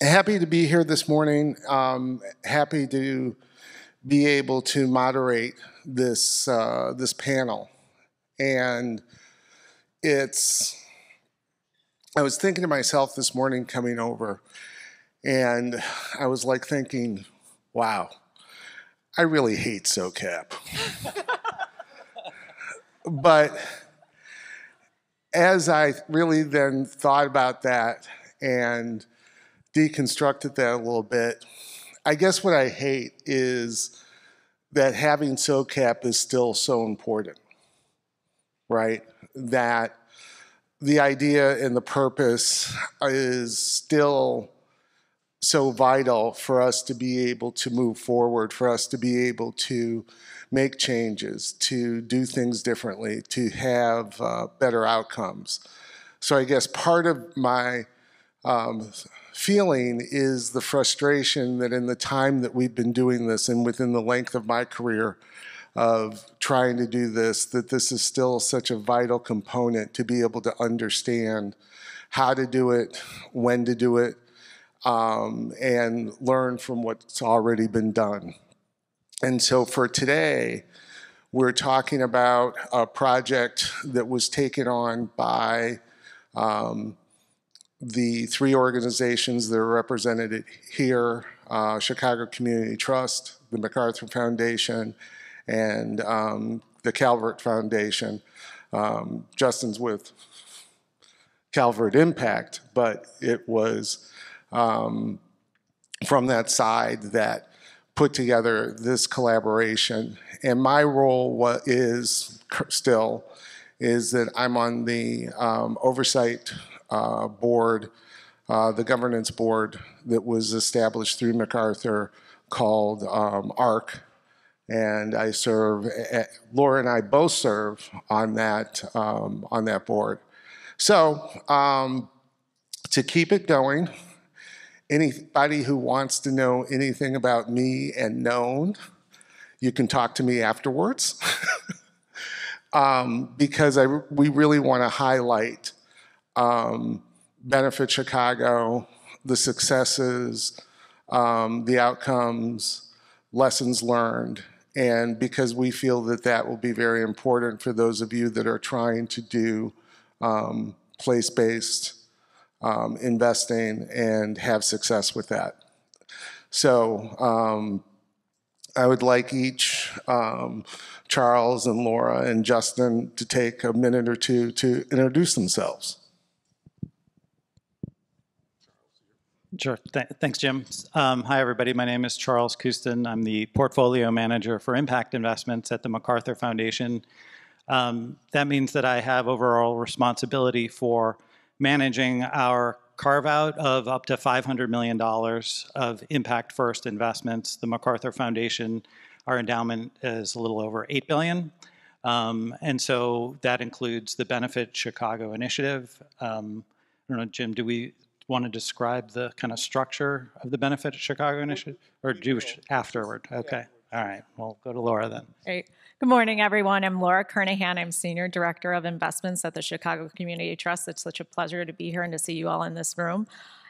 happy to be here this morning. Um, happy to be able to moderate this uh, this panel, and it's. I was thinking to myself this morning coming over, and I was like thinking, "Wow, I really hate SoCap." but as I really then thought about that and deconstructed that a little bit, I guess what I hate is that having SOCAP is still so important, right? That the idea and the purpose is still so vital for us to be able to move forward, for us to be able to make changes, to do things differently, to have uh, better outcomes. So I guess part of my um, feeling is the frustration that in the time that we've been doing this and within the length of my career of trying to do this, that this is still such a vital component to be able to understand how to do it, when to do it, um, and learn from what's already been done. And so for today, we're talking about a project that was taken on by um, the three organizations that are represented here, uh, Chicago Community Trust, the MacArthur Foundation, and um, the Calvert Foundation. Um, Justin's with Calvert Impact, but it was um, from that side that put together this collaboration. And my role is still is that I'm on the um, oversight uh, board, uh, the governance board that was established through MacArthur called um, ARC. And I serve, Laura and I both serve on that, um, on that board. So um, to keep it going, Anybody who wants to know anything about me and known, you can talk to me afterwards. um, because I, we really want to highlight um, Benefit Chicago, the successes, um, the outcomes, lessons learned, and because we feel that that will be very important for those of you that are trying to do um, place-based um, investing and have success with that. So um, I would like each, um, Charles and Laura and Justin, to take a minute or two to introduce themselves. Sure. Th thanks, Jim. Um, hi, everybody. My name is Charles Coustan. I'm the portfolio manager for impact investments at the MacArthur Foundation. Um, that means that I have overall responsibility for managing our carve out of up to $500 million of impact first investments. The MacArthur Foundation, our endowment is a little over 8 billion. Um, and so that includes the Benefit Chicago Initiative. Um, I don't know, Jim, do we want to describe the kind of structure of the Benefit Chicago Initiative or do afterward? Okay. All right. We'll go to Laura then. Great. Good morning, everyone. I'm Laura Kernaghan. I'm Senior Director of Investments at the Chicago Community Trust. It's such a pleasure to be here and to see you all in this room.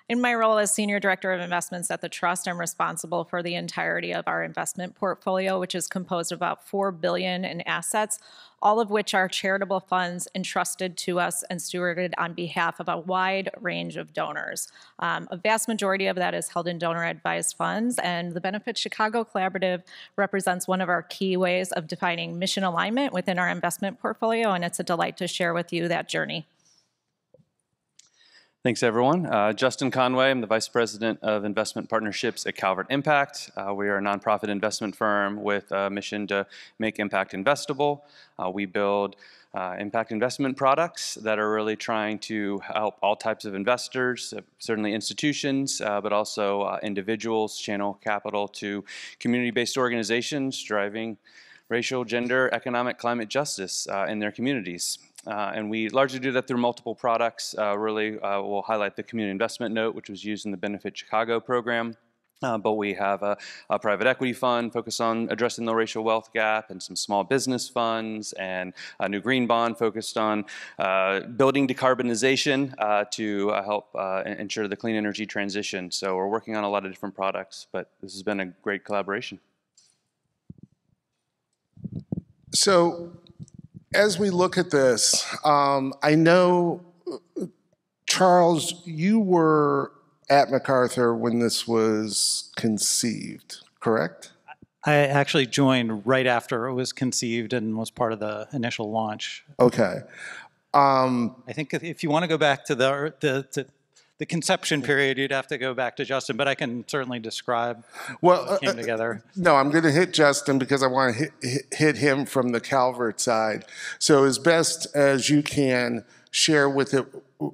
In my role as Senior Director of Investments at the Trust, I'm responsible for the entirety of our investment portfolio, which is composed of about 4 billion in assets, all of which are charitable funds entrusted to us and stewarded on behalf of a wide range of donors. Um, a vast majority of that is held in donor-advised funds, and the Benefit Chicago Collaborative represents one of our key ways of defining mission alignment within our investment portfolio, and it's a delight to share with you that journey. Thanks, everyone. Uh, Justin Conway, I'm the Vice President of Investment Partnerships at Calvert Impact. Uh, we are a nonprofit investment firm with a mission to make impact investable. Uh, we build uh, impact investment products that are really trying to help all types of investors, uh, certainly institutions, uh, but also individuals channel capital to community-based organizations driving racial, gender, economic, climate justice in their communities. Uh, and we largely do that through multiple products. Uh, really, uh, we'll highlight the community investment note, which was used in the Benefit Chicago program. Uh, but we have a, a, private equity fund focused on addressing the racial wealth gap, and some small business funds, and a new green bond focused on uh, building decarbonization uh, to help ensure the clean energy transition. So we're working on a lot of different products, but this has been a great collaboration. So as we look at this, um, I know, Charles, you were at MacArthur when this was conceived, correct? I actually joined right after it was conceived and was part of the initial launch. Okay. Um, I think if you want to go back to the, the, the, the conception period, you'd have to go back to Justin, but I can certainly describe well, how it came uh, together. No, I'm going to hit Justin because I want to hit, hit, hit him from the Calvert side. So as best as you can, share with it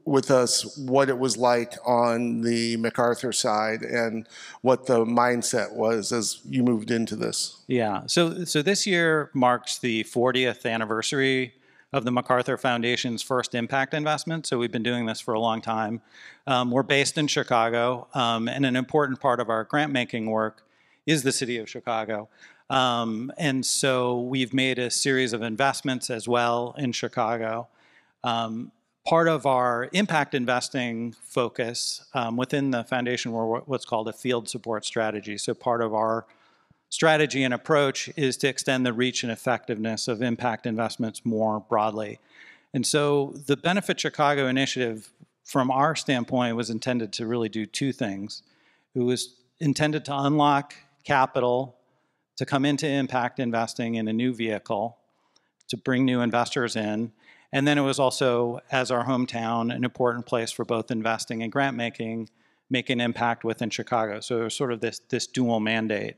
with us what it was like on the MacArthur side and what the mindset was as you moved into this. Yeah. So so this year marks the 40th anniversary of the MacArthur Foundation's first impact investment. So we've been doing this for a long time. Um, we're based in Chicago, um, and an important part of our grant making work is the city of Chicago. Um, and so we've made a series of investments as well in Chicago. Um, part of our impact investing focus um, within the foundation, we're what's called a field support strategy. So part of our strategy and approach is to extend the reach and effectiveness of impact investments more broadly. And so the Benefit Chicago initiative, from our standpoint, was intended to really do two things. It was intended to unlock capital to come into impact investing in a new vehicle, to bring new investors in, and then it was also, as our hometown, an important place for both investing and grant making, make an impact within Chicago. So it was sort of this, this dual mandate.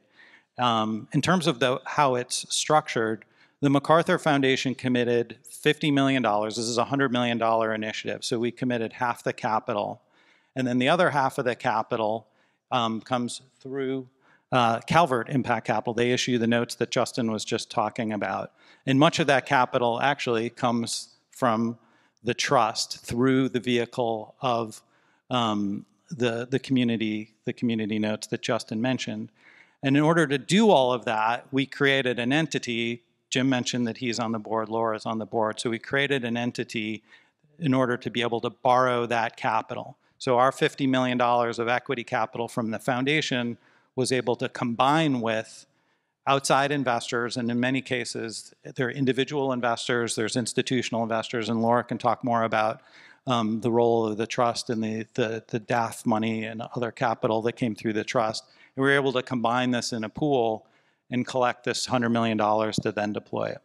Um, in terms of the, how it's structured, the MacArthur Foundation committed $50 million. This is a $100 million initiative. So we committed half the capital. And then the other half of the capital um, comes through uh, Calvert Impact Capital. They issue the notes that Justin was just talking about. And much of that capital actually comes from the trust through the vehicle of um, the, the, community, the community notes that Justin mentioned. And in order to do all of that, we created an entity. Jim mentioned that he's on the board, Laura's on the board. So we created an entity in order to be able to borrow that capital. So our $50 million of equity capital from the foundation was able to combine with outside investors, and in many cases, there are individual investors, there's institutional investors, and Laura can talk more about um, the role of the trust and the, the, the DAF money and other capital that came through the trust. We were able to combine this in a pool and collect this $100 million to then deploy it.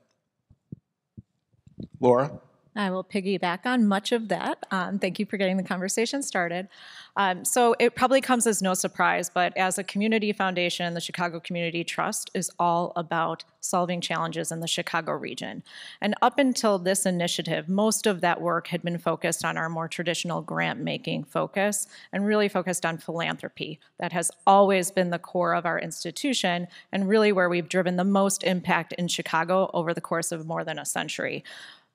Laura? I will piggyback on much of that. Um, thank you for getting the conversation started. Um, so it probably comes as no surprise, but as a community foundation, the Chicago Community Trust is all about solving challenges in the Chicago region. And up until this initiative, most of that work had been focused on our more traditional grant making focus and really focused on philanthropy. That has always been the core of our institution and really where we've driven the most impact in Chicago over the course of more than a century.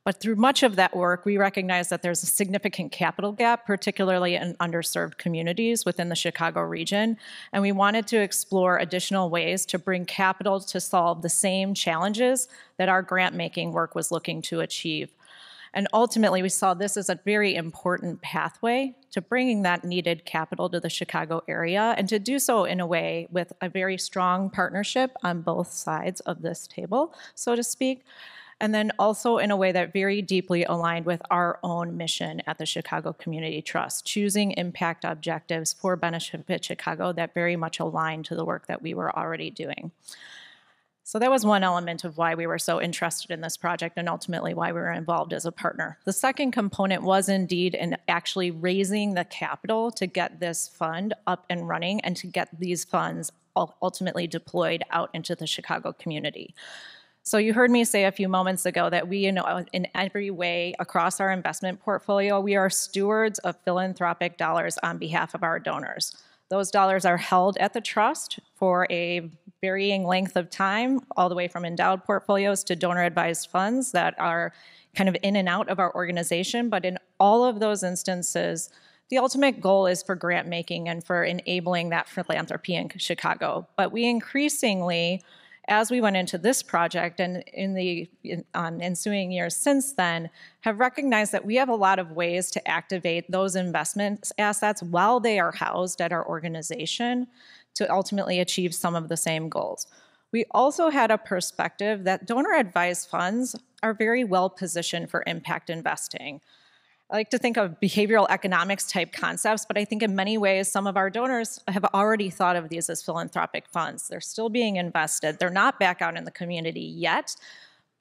But through much of that work, we recognize that there's a significant capital gap, particularly in underserved communities within the Chicago region. And we wanted to explore additional ways to bring capital to solve the same challenges that our grant making work was looking to achieve. And ultimately, we saw this as a very important pathway to bringing that needed capital to the Chicago area and to do so in a way with a very strong partnership on both sides of this table, so to speak and then also in a way that very deeply aligned with our own mission at the Chicago Community Trust, choosing impact objectives for Benefit Chicago that very much aligned to the work that we were already doing. So that was one element of why we were so interested in this project and ultimately why we were involved as a partner. The second component was indeed in actually raising the capital to get this fund up and running and to get these funds ultimately deployed out into the Chicago community. So you heard me say a few moments ago that we, you know, in every way across our investment portfolio, we are stewards of philanthropic dollars on behalf of our donors. Those dollars are held at the trust for a varying length of time, all the way from endowed portfolios to donor advised funds that are kind of in and out of our organization. But in all of those instances, the ultimate goal is for grant making and for enabling that philanthropy in Chicago. But we increasingly, as we went into this project and in the um, ensuing years since then, have recognized that we have a lot of ways to activate those investment assets while they are housed at our organization to ultimately achieve some of the same goals. We also had a perspective that donor advised funds are very well positioned for impact investing. I like to think of behavioral economics type concepts, but I think in many ways, some of our donors have already thought of these as philanthropic funds. They're still being invested. They're not back out in the community yet,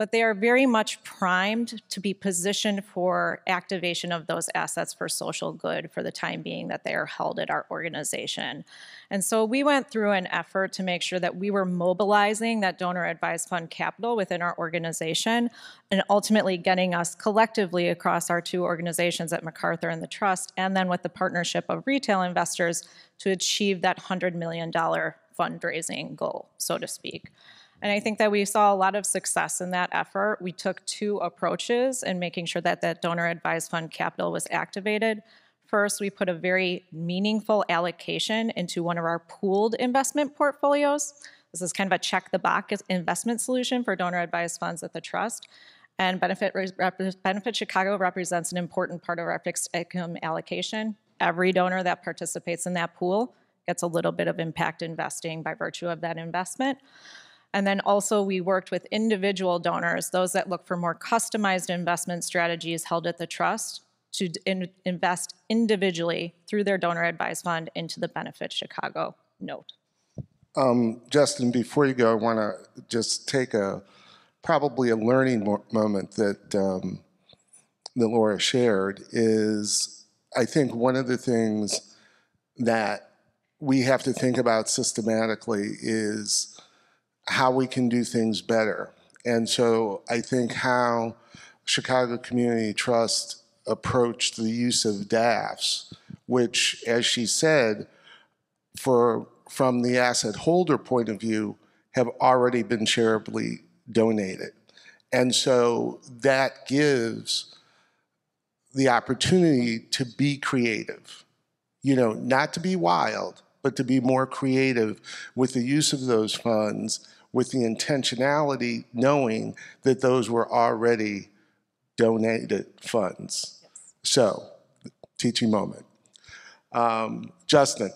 but they are very much primed to be positioned for activation of those assets for social good for the time being that they are held at our organization. And so we went through an effort to make sure that we were mobilizing that donor advised fund capital within our organization and ultimately getting us collectively across our two organizations at MacArthur and the Trust, and then with the partnership of retail investors to achieve that $100 million fundraising goal, so to speak. And I think that we saw a lot of success in that effort. We took two approaches in making sure that that donor advised fund capital was activated. First, we put a very meaningful allocation into one of our pooled investment portfolios. This is kind of a check the box investment solution for donor advised funds at the trust. And Benefit, Benefit Chicago represents an important part of our fixed income allocation. Every donor that participates in that pool gets a little bit of impact investing by virtue of that investment. And then also we worked with individual donors, those that look for more customized investment strategies held at the trust to in invest individually through their donor advised fund into the Benefit Chicago note. Um, Justin, before you go, I want to just take a probably a learning mo moment that um, that Laura shared is I think one of the things that we have to think about systematically is how we can do things better. And so I think how Chicago Community Trust approached the use of DAFs, which, as she said, for from the asset holder point of view, have already been charitably donated. And so that gives the opportunity to be creative, you know, not to be wild, but to be more creative with the use of those funds with the intentionality knowing that those were already donated funds. Yes. So, teaching moment. Um, Justin.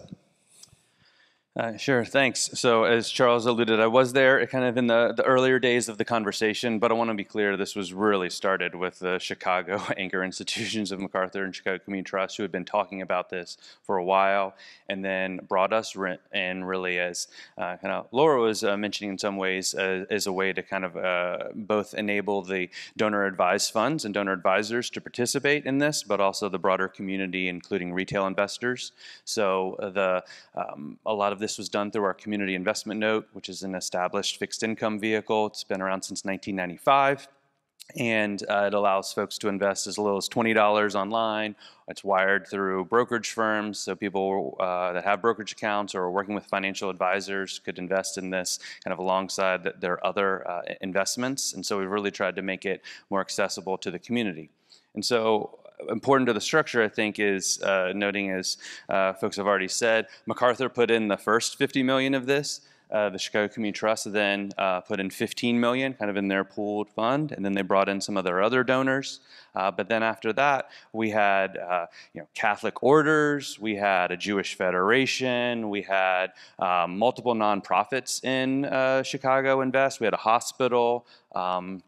Uh, sure, thanks. So as Charles alluded, I was there kind of in the, the earlier days of the conversation, but I want to be clear, this was really started with the Chicago anchor institutions of MacArthur and Chicago Community Trust who had been talking about this for a while and then brought us in really as uh, kind of Laura was uh, mentioning in some ways uh, as a way to kind of uh, both enable the donor advised funds and donor advisors to participate in this, but also the broader community, including retail investors. So uh, the um, a lot of this was done through our community investment note, which is an established fixed income vehicle. It's been around since 1995 and uh, it allows folks to invest as little as $20 online. It's wired through brokerage firms, so people uh, that have brokerage accounts or are working with financial advisors could invest in this kind of alongside their other uh, investments. And so we've really tried to make it more accessible to the community. And so important to the structure, I think, is uh, noting, as uh, folks have already said, MacArthur put in the first 50 million of this. Uh, the Chicago Community Trust then uh, put in 15 million, kind of in their pooled fund, and then they brought in some of their other donors. Uh, but then after that, we had uh, you know Catholic orders, we had a Jewish federation, we had um, multiple nonprofits in uh, Chicago invest. We had a hospital. Um,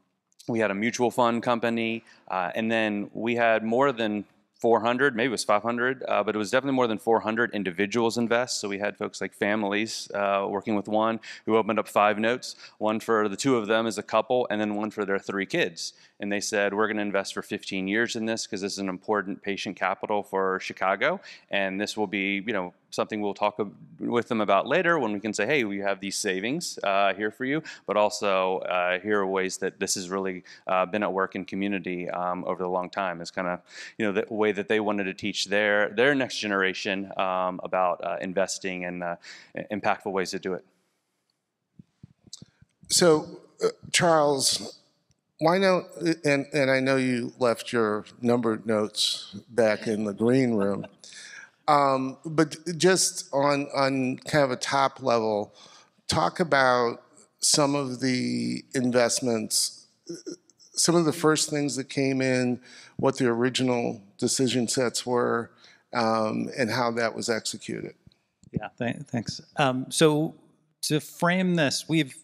we had a mutual fund company, uh, and then we had more than 400, maybe it was 500, uh, but it was definitely more than 400 individuals invest. So we had folks like families uh, working with one who opened up five notes, one for the two of them as a couple, and then one for their three kids. And they said, we're going to invest for 15 years in this because this is an important patient capital for Chicago, and this will be, you know, something we'll talk with them about later when we can say, hey, we have these savings uh, here for you, but also uh, here are ways that this has really uh, been at work in community um, over the long time. It's kind of, you know, the way that they wanted to teach their, their next generation um, about uh, investing and uh, impactful ways to do it. So, uh, Charles, why not, and, and I know you left your numbered notes back in the green room. Um, but just on on kind of a top level, talk about some of the investments, some of the first things that came in, what the original decision sets were, um, and how that was executed. Yeah, th- thanks. Um, so to frame this, we've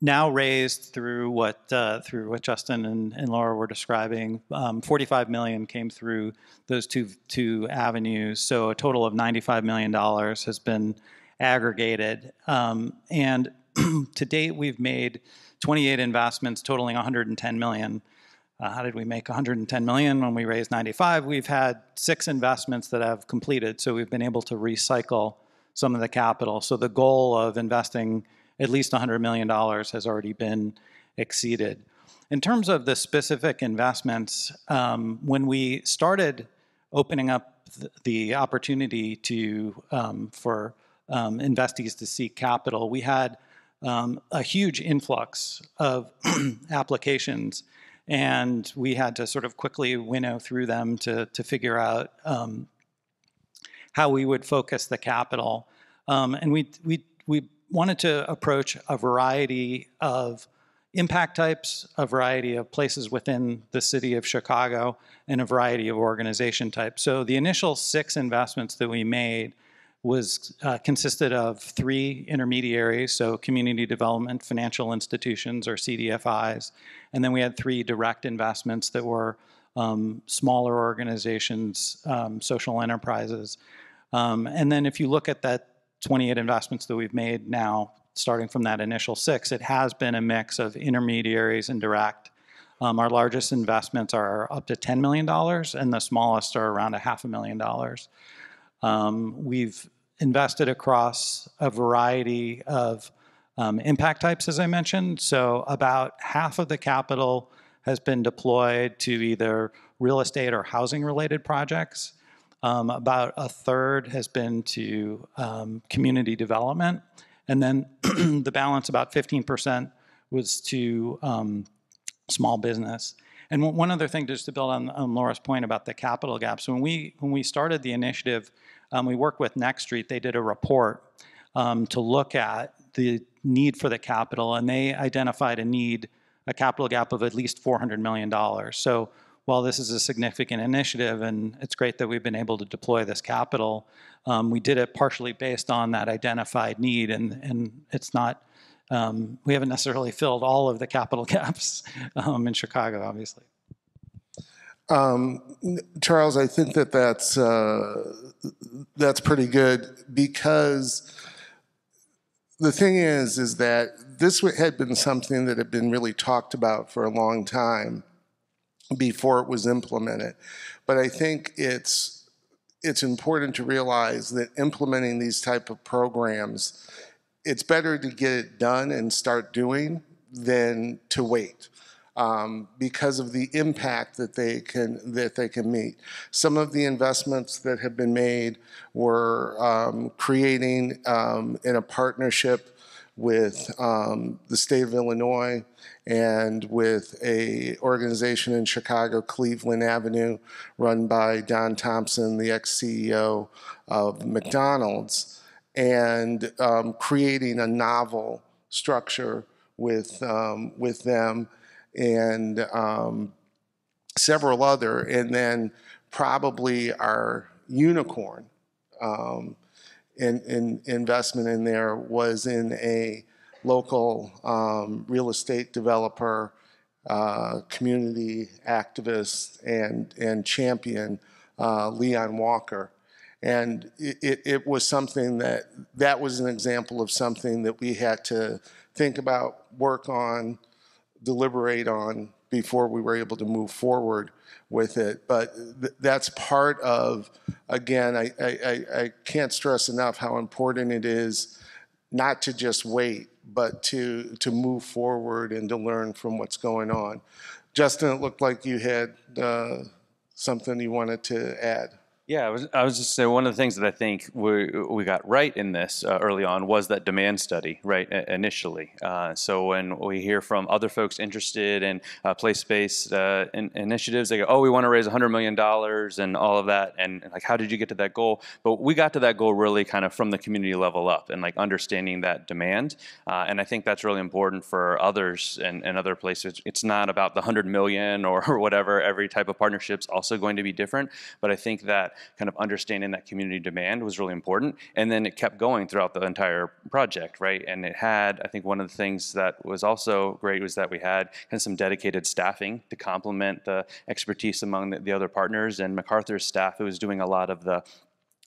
now raised through what uh, through what Justin and, and Laura were describing. Um, 45 million came through those two two avenues, so a total of 95 million dollars has been aggregated. Um, and to date, we've made 28 investments totaling 110 million. Uh, how did we make 110 million when we raised 95? We've had six investments that have completed, so we've been able to recycle some of the capital. So the goal of investing at least $100 million has already been exceeded. In terms of the specific investments, um, when we started opening up th- the opportunity to um, for um, investees to seek capital, we had um, a huge influx of applications, and we had to sort of quickly winnow through them to to figure out um, how we would focus the capital. Um, and we we we wanted to approach a variety of impact types, a variety of places within the city of Chicago, and a variety of organization types. So the initial six investments that we made was uh, consisted of three intermediaries, so community development financial institutions or CDFIs, and then we had three direct investments that were um, smaller organizations, um, social enterprises. Um, and then if you look at that 28 investments that we've made now, starting from that initial six, it has been a mix of intermediaries and direct. Um, our largest investments are up to $10 million, and the smallest are around a half a million dollars. Um, we've invested across a variety of um, impact types, as I mentioned. So, about half of the capital has been deployed to either real estate or housing related projects. Um, about a third has been to um, community development. And then the balance, about 15%, was to um, small business. And one other thing, just to build on, on, Laura's point about the capital gaps, when we when we started the initiative, um, we worked with Next Street. They did a report um, to look at the need for the capital, and they identified a need, a capital gap of at least 400 million dollars. So while this is a significant initiative and it's great that we've been able to deploy this capital, um, we did it partially based on that identified need, and and it's not. Um, we haven't necessarily filled all of the capital gaps um, in Chicago, obviously. Um, Charles, I think that that's uh, that's pretty good because the thing is, is that this had been something that had been really talked about for a long time before it was implemented. But I think it's it's important to realize that implementing these type of programs, it's better to get it done and start doing than to wait. Um, because of the impact that they can that they can meet. Some of the investments that have been made were um, creating um, in a partnership with um, the state of Illinois and with a organization in Chicago, Cleveland Avenue, run by Don Thompson, the ex-CEO of McDonald's, and um, creating a novel structure with um, with them and um, several other, and then probably our unicorn um, in, in investment in there was in a local um, real estate developer, uh, community activist, and, and champion, uh, Leon Walker. And it, it, it, was something that, that was an example of something that we had to think about, work on, deliberate on before we were able to move forward with it. But th- that's part of, again, I, I, I can't stress enough how important it is not to just wait, but to to move forward and to learn from what's going on. Justin, it looked like you had uh, something you wanted to add. Yeah, I was, I was just saying one of the things that I think we, we got right in this uh, early on was that demand study, right, initially. Uh, so when we hear from other folks interested in uh, place-based uh, in, initiatives, they go, "Oh, we want to raise $100 million and all of that," and like, how did you get to that goal? But we got to that goal really kind of from the community level up and like understanding that demand, uh, and I think that's really important for others and, and other places. It's not about the 100 million or whatever. Every type of partnership's also going to be different, but I think that kind of understanding that community demand was really important. And then it kept going throughout the entire project, right? And it had, I think one of the things that was also great was that we had kind of some dedicated staffing to complement the expertise among the, the other partners and MacArthur's staff who was doing a lot of the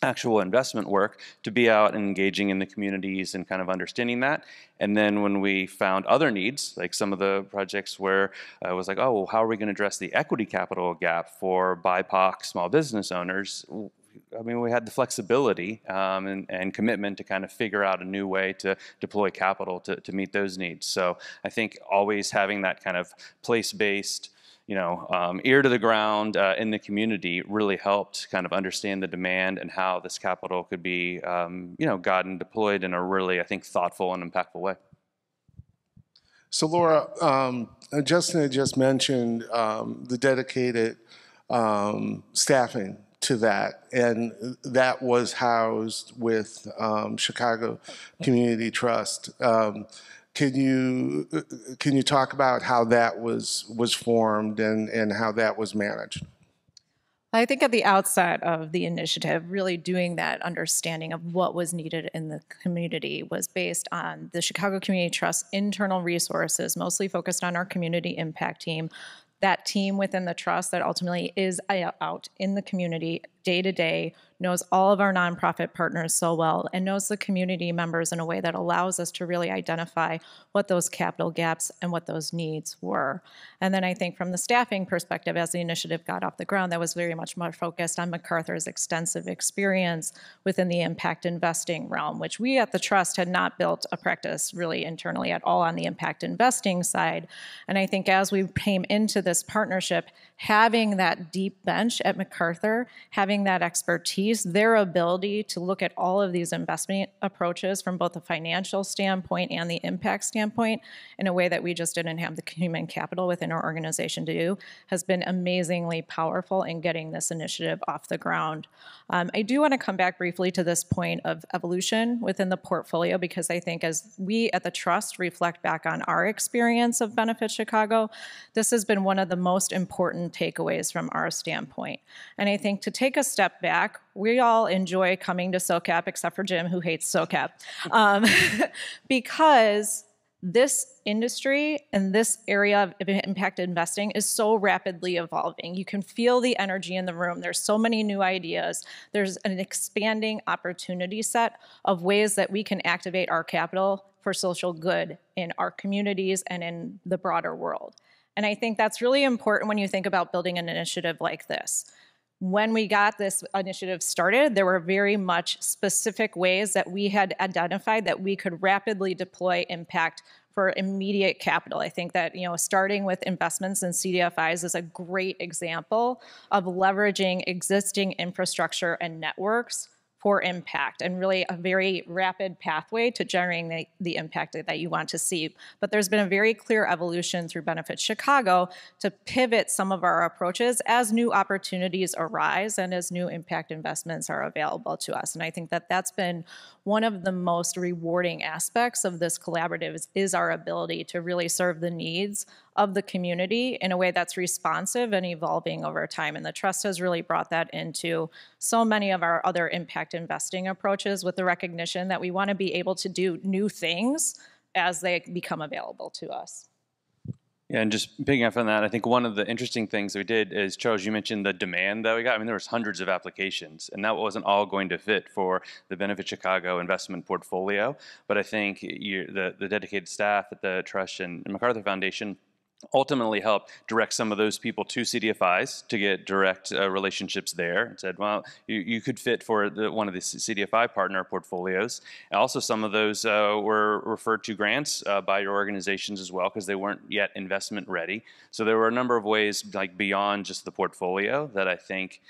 actual investment work to be out and engaging in the communities and kind of understanding that. And then when we found other needs, like some of the projects where I was like, oh, well, how are we going to address the equity capital gap for BIPOC small business owners? I mean, we had the flexibility um, and, and, commitment to kind of figure out a new way to deploy capital to, to meet those needs. So I think always having that kind of place-based you know, um, ear to the ground uh, in the community really helped kind of understand the demand and how this capital could be, um, you know, gotten deployed in a really, I think, thoughtful and impactful way. So Laura, um, Justin had just mentioned um, the dedicated um, staffing to that, and that was housed with um, Chicago Community Trust. Can you uh, uh, can you talk about how that was was formed and, and how that was managed? I think at the outset of the initiative, really doing that understanding of what was needed in the community was based on the Chicago Community Trust internal resources, mostly focused on our community impact team. That team within the trust that ultimately is uh, out in the community day to day, knows all of our nonprofit partners so well, and knows the community members in a way that allows us to really identify what those capital gaps and what those needs were. And then I think from the staffing perspective, as the initiative got off the ground, that was very much more focused on MacArthur's extensive experience within the impact investing realm, which we at the Trust had not built a practice really internally at all on the impact investing side. And I think as we came into this partnership, having that deep bench at MacArthur, having that expertise, their ability to look at all of these investment approaches from both a financial standpoint and the impact standpoint in a way that we just didn't have the human capital within our organization to do has been amazingly powerful in getting this initiative off the ground. Um, I do want to come back briefly to this point of evolution within the portfolio because I think as we at the Trust reflect back on our experience of Benefit Chicago, this has been one of the most important takeaways from our standpoint. And I think to take a step back, we all enjoy coming to SOCAP, except for Jim, who hates SOCAP, um, because this industry and this area of impact investing is so rapidly evolving. You can feel the energy in the room. There's so many new ideas. There's an expanding opportunity set of ways that we can activate our capital for social good in our communities and in the broader world. And I think that's really important when you think about building an initiative like this. When we got this initiative started, there were very much specific ways that we had identified that we could rapidly deploy impact for immediate capital. I think that you know starting with investments in CDFIs is a great example of leveraging existing infrastructure and networks for impact and really a very rapid pathway to generating the, the, impact that you want to see. But there's been a very clear evolution through Benefit Chicago to pivot some of our approaches as new opportunities arise and as new impact investments are available to us. And I think that that's been one of the most rewarding aspects of this collaborative is, is our ability to really serve the needs of the community in a way that's responsive and evolving over time. And the trust has really brought that into so many of our other impact investing approaches with the recognition that we want to be able to do new things as they become available to us. Yeah, and just picking up on that, I think one of the interesting things we did is, Charles, you mentioned the demand that we got. I mean, there was hundreds of applications, and that wasn't all going to fit for the Benefit Chicago investment portfolio. But I think you, the, the dedicated staff at the Trust and MacArthur Foundation ultimately helped direct some of those people to CDFIs to get direct uh, relationships there and said, well, you, you could fit for the, one of the CDFI partner portfolios. And also some of those uh, were referred to grants uh, by your organizations as well because they weren't yet investment ready. So there were a number of ways like beyond just the portfolio that I think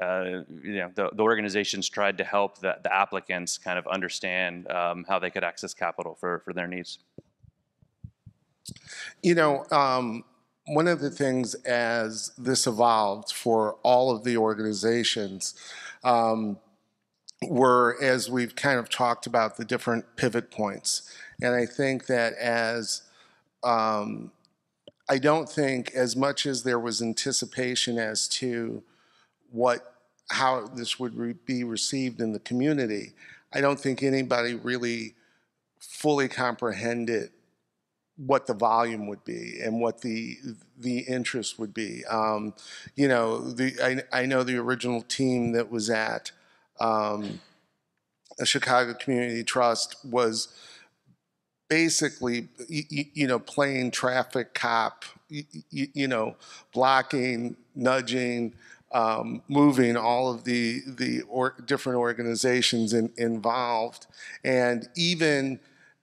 uh, you know, the, the organizations tried to help the, the applicants kind of understand um, how they could access capital for, for their needs. You know, um, one of the things as this evolved for all of the organizations um, were, as we've kind of talked about, the different pivot points. And I think that as um, I don't think as much as there was anticipation as to what how this would re- be received in the community, I don't think anybody really fully comprehended what the volume would be and what the the interest would be. Um, you know, the I, I know the original team that was at um, Chicago Community Trust was basically you, you know playing traffic cop, you, you know, blocking, nudging. Um, moving all of the the or, different organizations in, involved, and even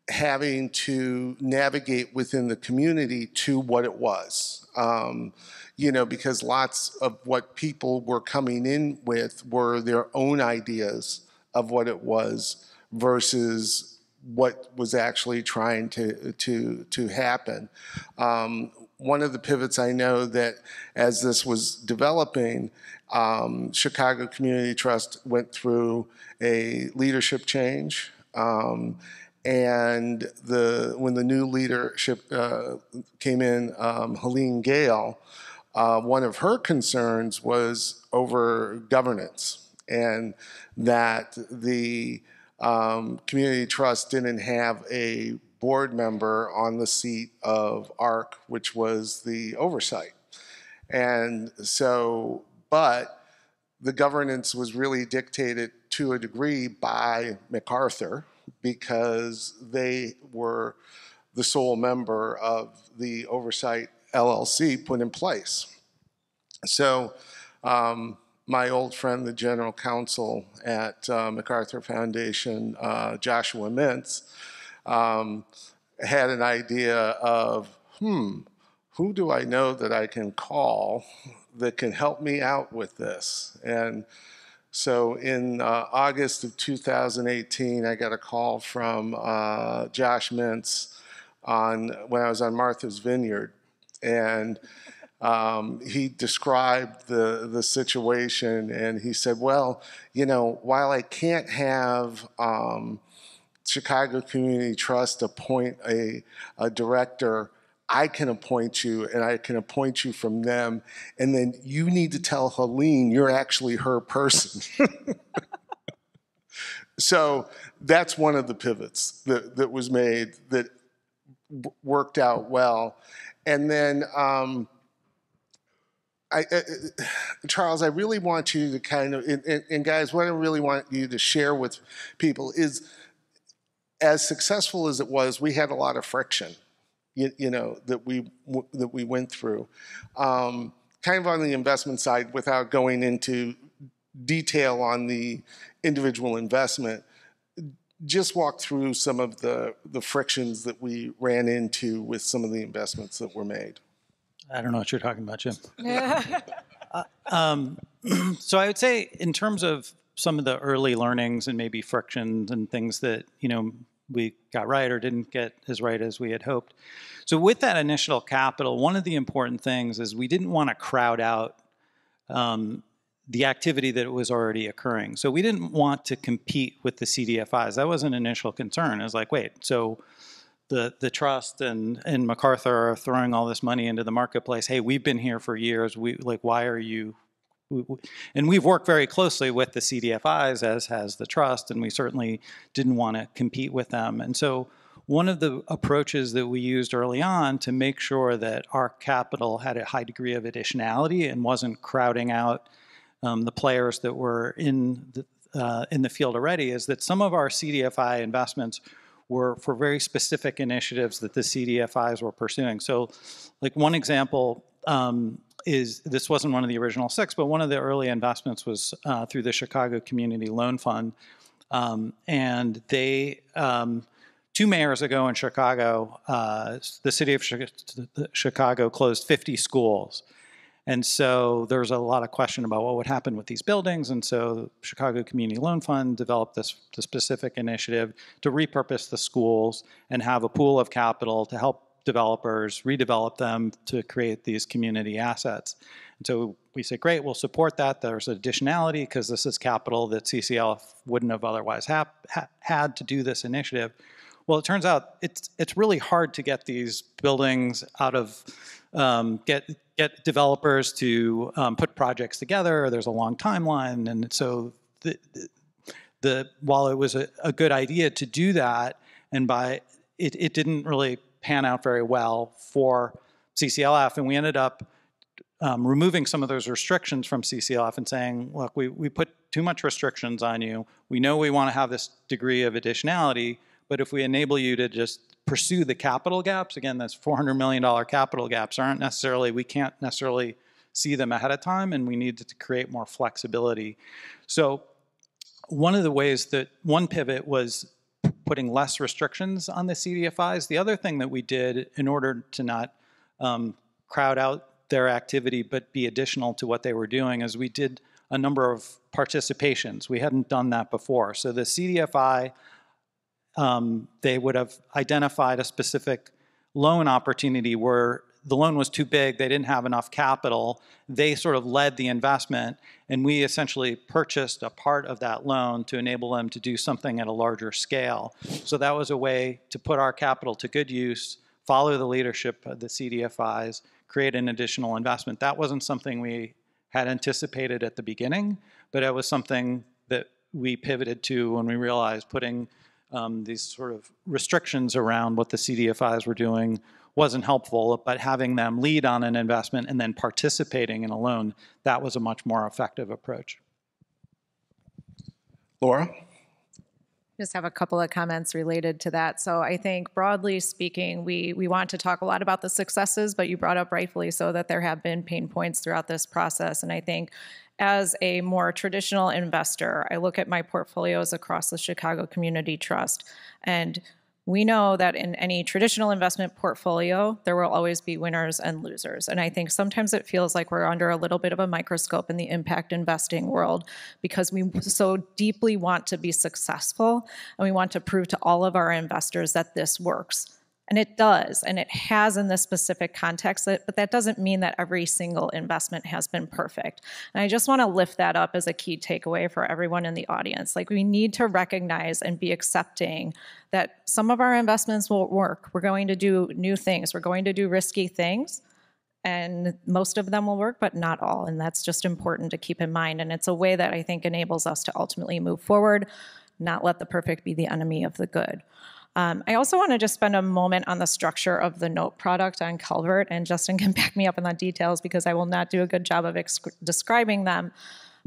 having to navigate within the community to what it was. Um, you know, because lots of what people were coming in with were their own ideas of what it was versus what was actually trying to to to happen. Um, one of the pivots I know that as this was developing, um, Chicago Community Trust went through a leadership change. Um, and the when the new leadership uh, came in, um, Helene Gayle, uh, one of her concerns was over governance and that the um, community trust didn't have a board member on the seat of ARC, which was the oversight. And so, but the governance was really dictated to a degree by MacArthur because they were the sole member of the oversight LLC put in place. So, um, my old friend, the general counsel at uh, MacArthur Foundation, uh, Joshua Mintz, um, had an idea of, hmm, who do I know that I can call that can help me out with this? And so in uh, August of 2018, I got a call from uh, Josh Mintz on when I was on Martha's Vineyard, and um, he described the the situation, and he said, "Well, you know, while I can't have um, Chicago Community Trust appoint a, a director." I can appoint you and I can appoint you from them. And then you need to tell Helene you're actually her person. so that's one of the pivots that, that was made that worked out well. And then, um, I, uh, Charles, I really want you to kind of, and, and, guys, what I really want you to share with people is as successful as it was, we had a lot of friction, you, you know, that we, that we went through. Um, kind of on the investment side, without going into detail on the individual investment, just walk through some of the, the frictions that we ran into with some of the investments that were made. I don't know what you're talking about, Jim. uh, um, so I would say, in terms of some of the early learnings and maybe frictions and things that you know we got right or didn't get as right as we had hoped. So with that initial capital, one of the important things is we didn't want to crowd out um, the activity that was already occurring. So we didn't want to compete with the CDFIs. That was an initial concern. It was like, wait, so the the trust and and MacArthur are throwing all this money into the marketplace. Hey, we've been here for years. We like, why are you? And we've worked very closely with the CDFIs, as has the trust, and we certainly didn't want to compete with them. And so, one of the approaches that we used early on to make sure that our capital had a high degree of additionality and wasn't crowding out um, the players that were in the uh, in the field already is that some of our CDFI investments were for very specific initiatives that the CDFIs were pursuing. So, like one example um, is this wasn't one of the original six, but one of the early investments was uh, through the Chicago Community Loan Fund, um, and they. Um, two mayors ago in Chicago, uh, the city of Chicago closed 50 schools. And so there's a lot of question about what would happen with these buildings. And so Chicago Community Loan Fund developed this, this specific initiative to repurpose the schools and have a pool of capital to help developers redevelop them to create these community assets. And so we say, great, we'll support that. There's additionality because this is capital that CCLF wouldn't have otherwise ha ha had to do this initiative. Well, it turns out it's it's really hard to get these buildings out of um, get get developers to um, put projects together. There's a long timeline, and so the, the, the while it was a, a, good idea to do that, and by it, it didn't really pan out very well for CCLF, and we ended up um, removing some of those restrictions from CCLF and saying, look, we, we put too much restrictions on you. We know we want to have this degree of additionality, but if we enable you to just pursue the capital gaps, again, that's $400 million capital gaps aren't necessarily, we can't necessarily see them ahead of time and we need to create more flexibility. So one of the ways that one pivot was putting less restrictions on the CDFIs. The other thing that we did in order to not um, crowd out their activity but be additional to what they were doing is we did a number of participations. We hadn't done that before. So the CDFI um, they would have identified a specific loan opportunity where the loan was too big, they didn't have enough capital, they sort of led the investment, and we essentially purchased a part of that loan to enable them to do something at a larger scale. So that was a way to put our capital to good use, follow the leadership of the CDFIs, create an additional investment. That wasn't something we had anticipated at the beginning, but it was something that we pivoted to when we realized putting um, these sort of restrictions around what the CDFIs were doing wasn't helpful, but having them lead on an investment and then participating in a loan, that was a much more effective approach. Laura? Just have a couple of comments related to that. So I think broadly speaking, we we want to talk a lot about the successes, but you brought up rightfully so that there have been pain points throughout this process. And I think as a more traditional investor, I look at my portfolios across the Chicago Community Trust, and we know that in any traditional investment portfolio, there will always be winners and losers. And I think sometimes it feels like we're under a little bit of a microscope in the impact investing world because we so deeply want to be successful and we want to prove to all of our investors that this works. And it does, and it has in this specific context, but that doesn't mean that every single investment has been perfect. And I just want to lift that up as a key takeaway for everyone in the audience. Like, we need to recognize and be accepting that some of our investments won't work. We're going to do new things, we're going to do risky things, and most of them will work, but not all. And that's just important to keep in mind. And it's a way that I think enables us to ultimately move forward, not let the perfect be the enemy of the good. Um, I also want to just spend a moment on the structure of the note product on Calvert, and Justin can back me up on the details because I will not do a good job of describing them.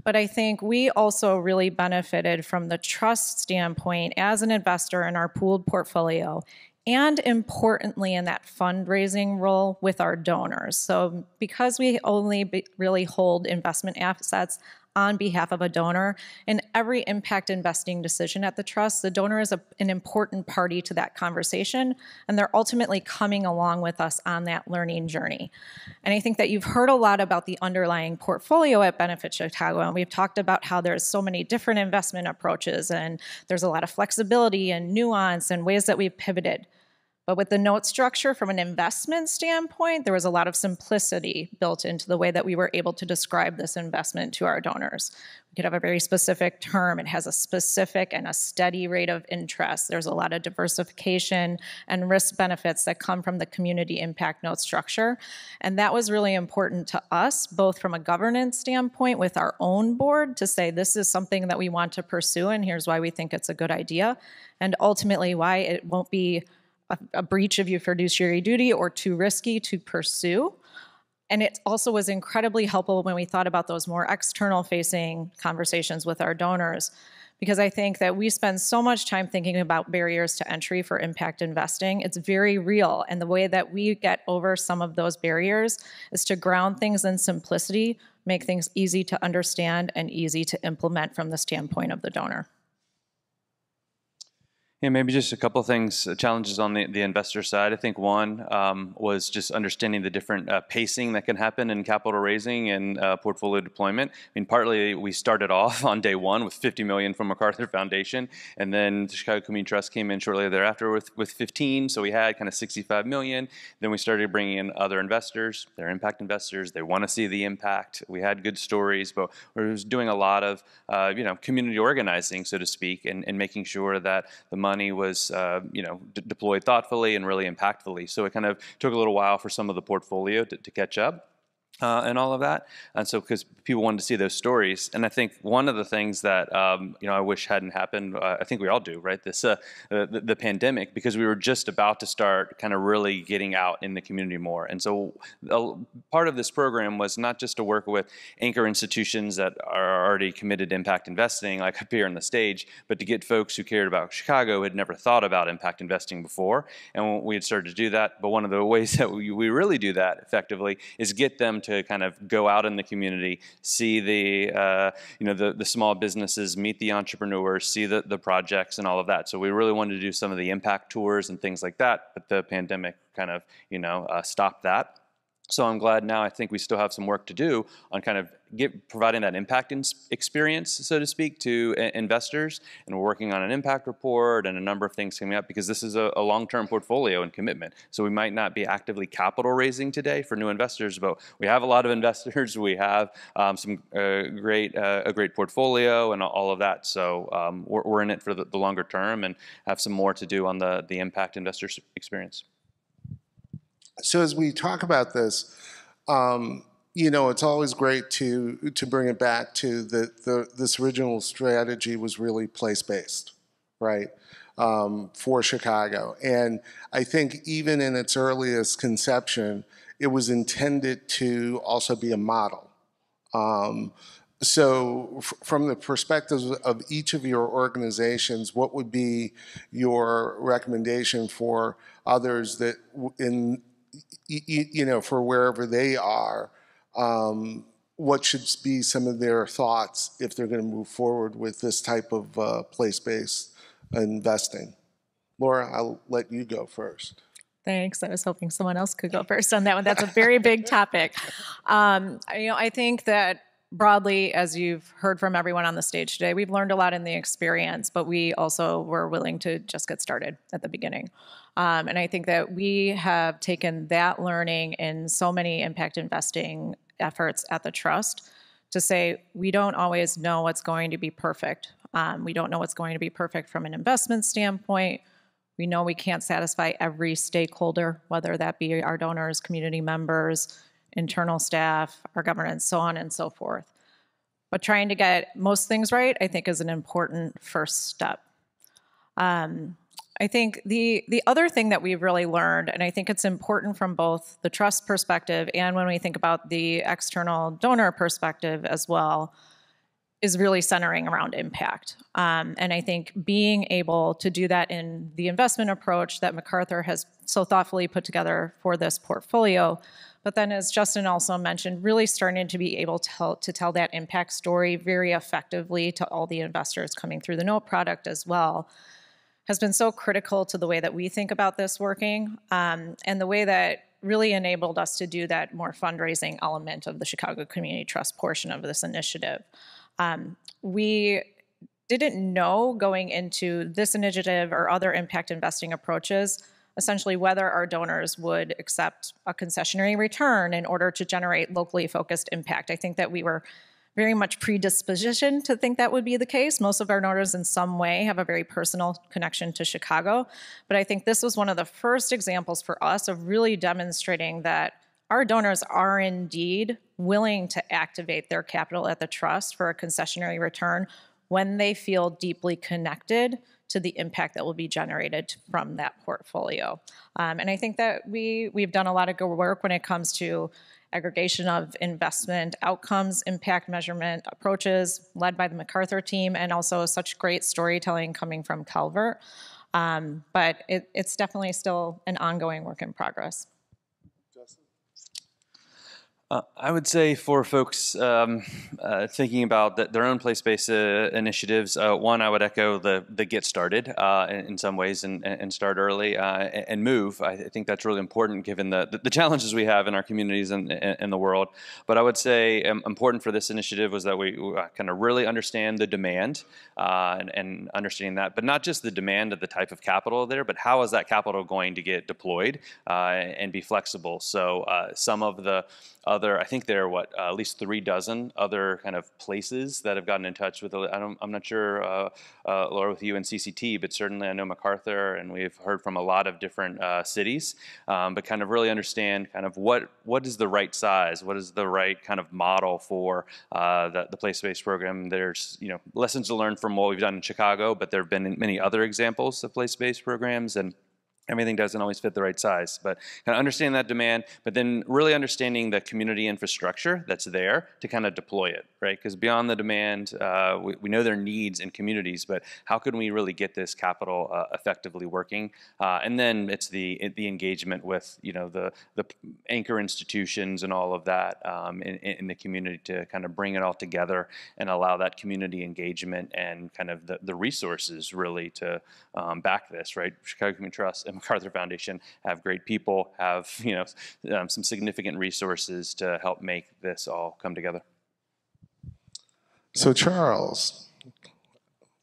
But I think we also really benefited from the trust standpoint as an investor in our pooled portfolio and importantly in that fundraising role with our donors. So because we only really hold investment assets on behalf of a donor. In every impact investing decision at the trust, the donor is a, an important party to that conversation, and they're ultimately coming along with us on that learning journey. And I think that you've heard a lot about the underlying portfolio at Benefit Chicago, and we've talked about how there's so many different investment approaches, and there's a lot of flexibility and nuance and ways that we've pivoted. But with the note structure from an investment standpoint, there was a lot of simplicity built into the way that we were able to describe this investment to our donors. We could have a very specific term. It has a specific and a steady rate of interest. There's a lot of diversification and risk benefits that come from the community impact note structure. And that was really important to us, both from a governance standpoint with our own board to say this is something that we want to pursue and here's why we think it's a good idea. And ultimately why it won't be a, a breach of your fiduciary duty or too risky to pursue. And it also was incredibly helpful when we thought about those more external facing conversations with our donors, because I think that we spend so much time thinking about barriers to entry for impact investing. It's very real. And the way that we get over some of those barriers is to ground things in simplicity, make things easy to understand and easy to implement from the standpoint of the donor. Yeah, maybe just a couple things, uh, challenges on the, the investor side. I think one um, was just understanding the different uh, pacing that can happen in capital raising and uh, portfolio deployment. I mean, partly we started off on day one with 50 million from MacArthur Foundation, and then the Chicago Community Trust came in shortly thereafter with, with 15, so we had kind of 65 million. Then we started bringing in other investors. They're impact investors. They want to see the impact. We had good stories, but we were doing a lot of, uh, you know, community organizing, so to speak, and, and making sure that the money money was, uh, you know, deployed thoughtfully and really impactfully. So it kind of took a little while for some of the portfolio to, to catch up uh, and all of that. And so, because people wanted to see those stories, and I think one of the things that um, you know I wish hadn't happened, uh, I think we all do, right? This uh, the, the, pandemic, because we were just about to start kind of really getting out in the community more. And so, part of this program was not just to work with anchor institutions that are already committed to impact investing, like up here on the stage, but to get folks who cared about Chicago had never thought about impact investing before, and we had started to do that. But one of the ways that we, we really do that effectively is get them to to kind of go out in the community, see the uh, you know the, the small businesses, meet the entrepreneurs, see the, the projects and all of that. So we really wanted to do some of the impact tours and things like that, but the pandemic kind of you know uh, stopped that. So I'm glad now. I think we still have some work to do on kind of get, providing that impact experience, so to speak, to investors. And we're working on an impact report and a number of things coming up because this is a, a long-term portfolio and commitment. So we might not be actively capital raising today for new investors, but we have a lot of investors. We have um, some uh, great uh, a great portfolio and all of that. So um, we're, we're, in it for the, the longer term and have some more to do on the the impact investor experience. So as we talk about this, um, you know, it's always great to to bring it back to the, the this original strategy was really place based, right? Um, for Chicago, and I think even in its earliest conception, it was intended to also be a model. Um, so, from the perspective of each of your organizations, what would be your recommendation for others that in you know, for wherever they are, um, what should be some of their thoughts if they're going to move forward with this type of uh, place-based investing? Laura, I'll let you go first. Thanks. I was hoping someone else could go first on that one. That's a very big topic. Um, you know, I think that broadly, as you've heard from everyone on the stage today, we've learned a lot in the experience, but we also were willing to just get started at the beginning. Um, and I think that we have taken that learning in so many impact investing efforts at the trust to say we don't always know what's going to be perfect. Um, we don't know what's going to be perfect from an investment standpoint. We know we can't satisfy every stakeholder, whether that be our donors, community members, internal staff, our governance, so on and so forth. But trying to get most things right, I think, is an important first step. Um, I think the the other thing that we've really learned, and I think it's important from both the trust perspective and when we think about the external donor perspective as well, is really centering around impact. Um, and I think being able to do that in the investment approach that MacArthur has so thoughtfully put together for this portfolio, but then as Justin also mentioned, really starting to be able to tell, to tell that impact story very effectively to all the investors coming through the note product as well has been so critical to the way that we think about this working um, and the way that really enabled us to do that more fundraising element of the Chicago Community Trust portion of this initiative. Um, we didn't know going into this initiative or other impact investing approaches essentially whether our donors would accept a concessionary return in order to generate locally focused impact. I think that we were very much predisposition to think that would be the case. Most of our donors, in some way, have a very personal connection to Chicago. But I think this was one of the first examples for us of really demonstrating that our donors are indeed willing to activate their capital at the trust for a concessionary return when they feel deeply connected to the impact that will be generated from that portfolio. Um, and I think that we we've done a lot of good work when it comes to aggregation of investment outcomes, impact measurement approaches led by the MacArthur team, and also such great storytelling coming from Calvert. Um, but it, it's definitely still an ongoing work in progress. Uh, I would say for folks um, uh, thinking about the, their own place-based uh, initiatives, uh, one, I would echo the the get started uh, in, in some ways and, and start early uh, and move. I think that's really important given the, the challenges we have in our communities and in the world. But I would say um, important for this initiative was that we kind of really understand the demand and, and understanding that, but not just the demand of the type of capital there, but how is that capital going to get deployed and be flexible. So some of the other, I think there are what, uh, at least three dozen other kind of places that have gotten in touch with, I I'm not sure, uh, uh, Laura, with you and CCT, but certainly I know MacArthur and we've heard from a lot of different uh, cities, um, but kind of really understand kind of what, what is the right size, what is the right kind of model for uh, the, the place-based program. There's, you know, lessons to learn from what we've done in Chicago, but there have been many other examples of place-based programs and everything doesn't always fit the right size. But kind of understanding that demand, but then really understanding the community infrastructure that's there to kind of deploy it, right? Because beyond the demand, uh, we, we, know there are needs in communities, but how can we really get this capital uh, effectively working? Uh, and then it's the the engagement with you know the the anchor institutions and all of that um, in, in the community to kind of bring it all together and allow that community engagement and kind of the, the resources really to um, back this, right? Chicago Community Trust and MacArthur Foundation have great people, have you know um, some significant resources to help make this all come together. So Charles,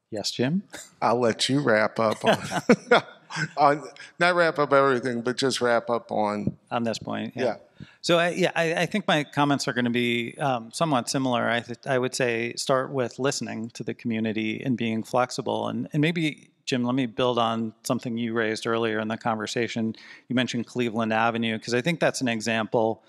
yes, Jim, I'll let you wrap up on, on not wrap up everything, but just wrap up on on this point. Yeah. yeah. So I, yeah, I, I, think my comments are going to be um, somewhat similar. I, I would say start with listening to the community and being flexible, and, and maybe Jim, let me build on something you raised earlier in the conversation. You mentioned Cleveland Avenue, because I think that's an example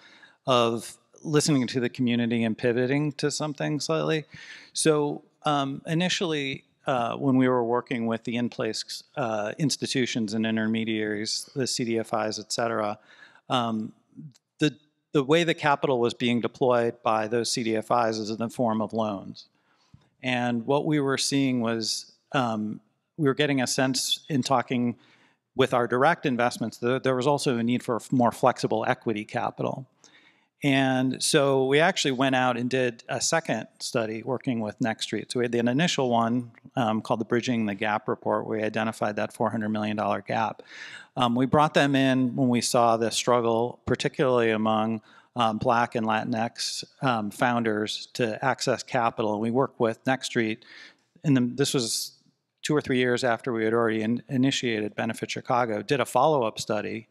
of listening to the community and pivoting to something slightly. So um, initially, uh, when we were working with the in-place uh, institutions and intermediaries, the CDFIs, et cetera, um, the, the way the capital was being deployed by those CDFIs is in the form of loans. And what we were seeing was um, we were getting a sense in talking with our direct investments that there was also a need for more flexible equity capital. And so we actually went out and did a second study working with Next Street. So we had an initial one um, called the Bridging the Gap report, we identified that $400 million gap. Um, we brought them in when we saw the struggle, particularly among um, Black and Latinx um, founders to access capital. And we worked with Next Street, and this was two or three years after we had already in, initiated Benefit Chicago, did a follow-up study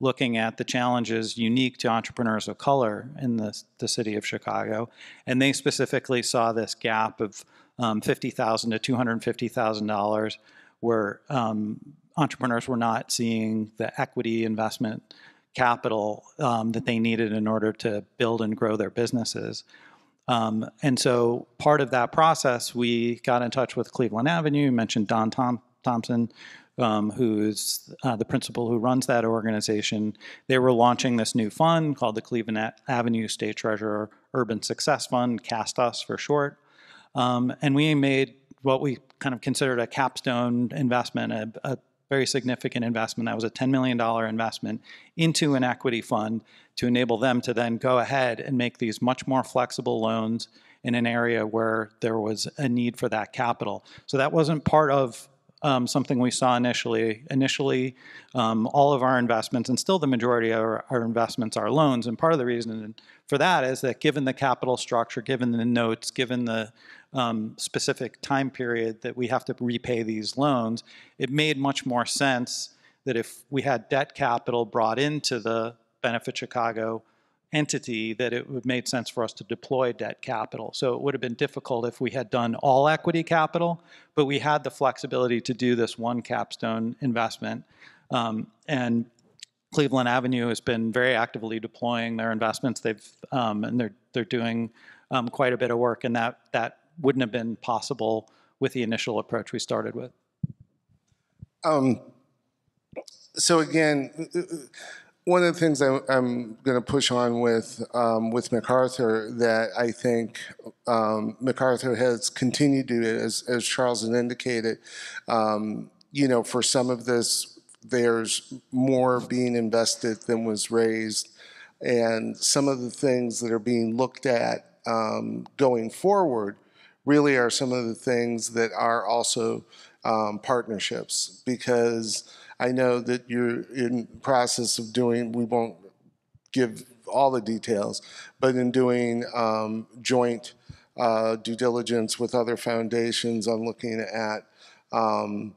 looking at the challenges unique to entrepreneurs of color in the, the city of Chicago. And they specifically saw this gap of um, 50,000 to $250,000 where um, entrepreneurs were not seeing the equity investment capital um, that they needed in order to build and grow their businesses. Um, and so part of that process, we got in touch with Cleveland Avenue, mentioned Don Tom, Thompson, um, who's uh, the principal who runs that organization. They were launching this new fund called the Cleveland Avenue State Treasurer Urban Success Fund, CASTUS for short. Um, and we made what we kind of considered a capstone investment, a, a very significant investment. That was a $10 million investment into an equity fund to enable them to then go ahead and make these much more flexible loans in an area where there was a need for that capital. So that wasn't part of um, something we saw initially. Initially, um, all of our investments, and still the majority of our, our, investments, are loans. And part of the reason for that is that given the capital structure, given the notes, given the um, specific time period that we have to repay these loans, it made much more sense that if we had debt capital brought into the Benefit Chicago entity, that it would made sense for us to deploy debt capital. So it would have been difficult if we had done all equity capital, but we had the flexibility to do this one capstone investment. Um, and Cleveland Avenue has been very actively deploying their investments. They've um, and they're they're doing um, quite a bit of work, and that that wouldn't have been possible with the initial approach we started with. Um, so again, one of the things I, am going to push on with um, with MacArthur that I think um, MacArthur has continued to, as, as Charles had indicated, um, you know, for some of this, there's more being invested than was raised. And some of the things that are being looked at um, going forward really are some of the things that are also um, partnerships because I know that you're in process of doing, we won't give all the details, but in doing um, joint uh, due diligence with other foundations on looking at um,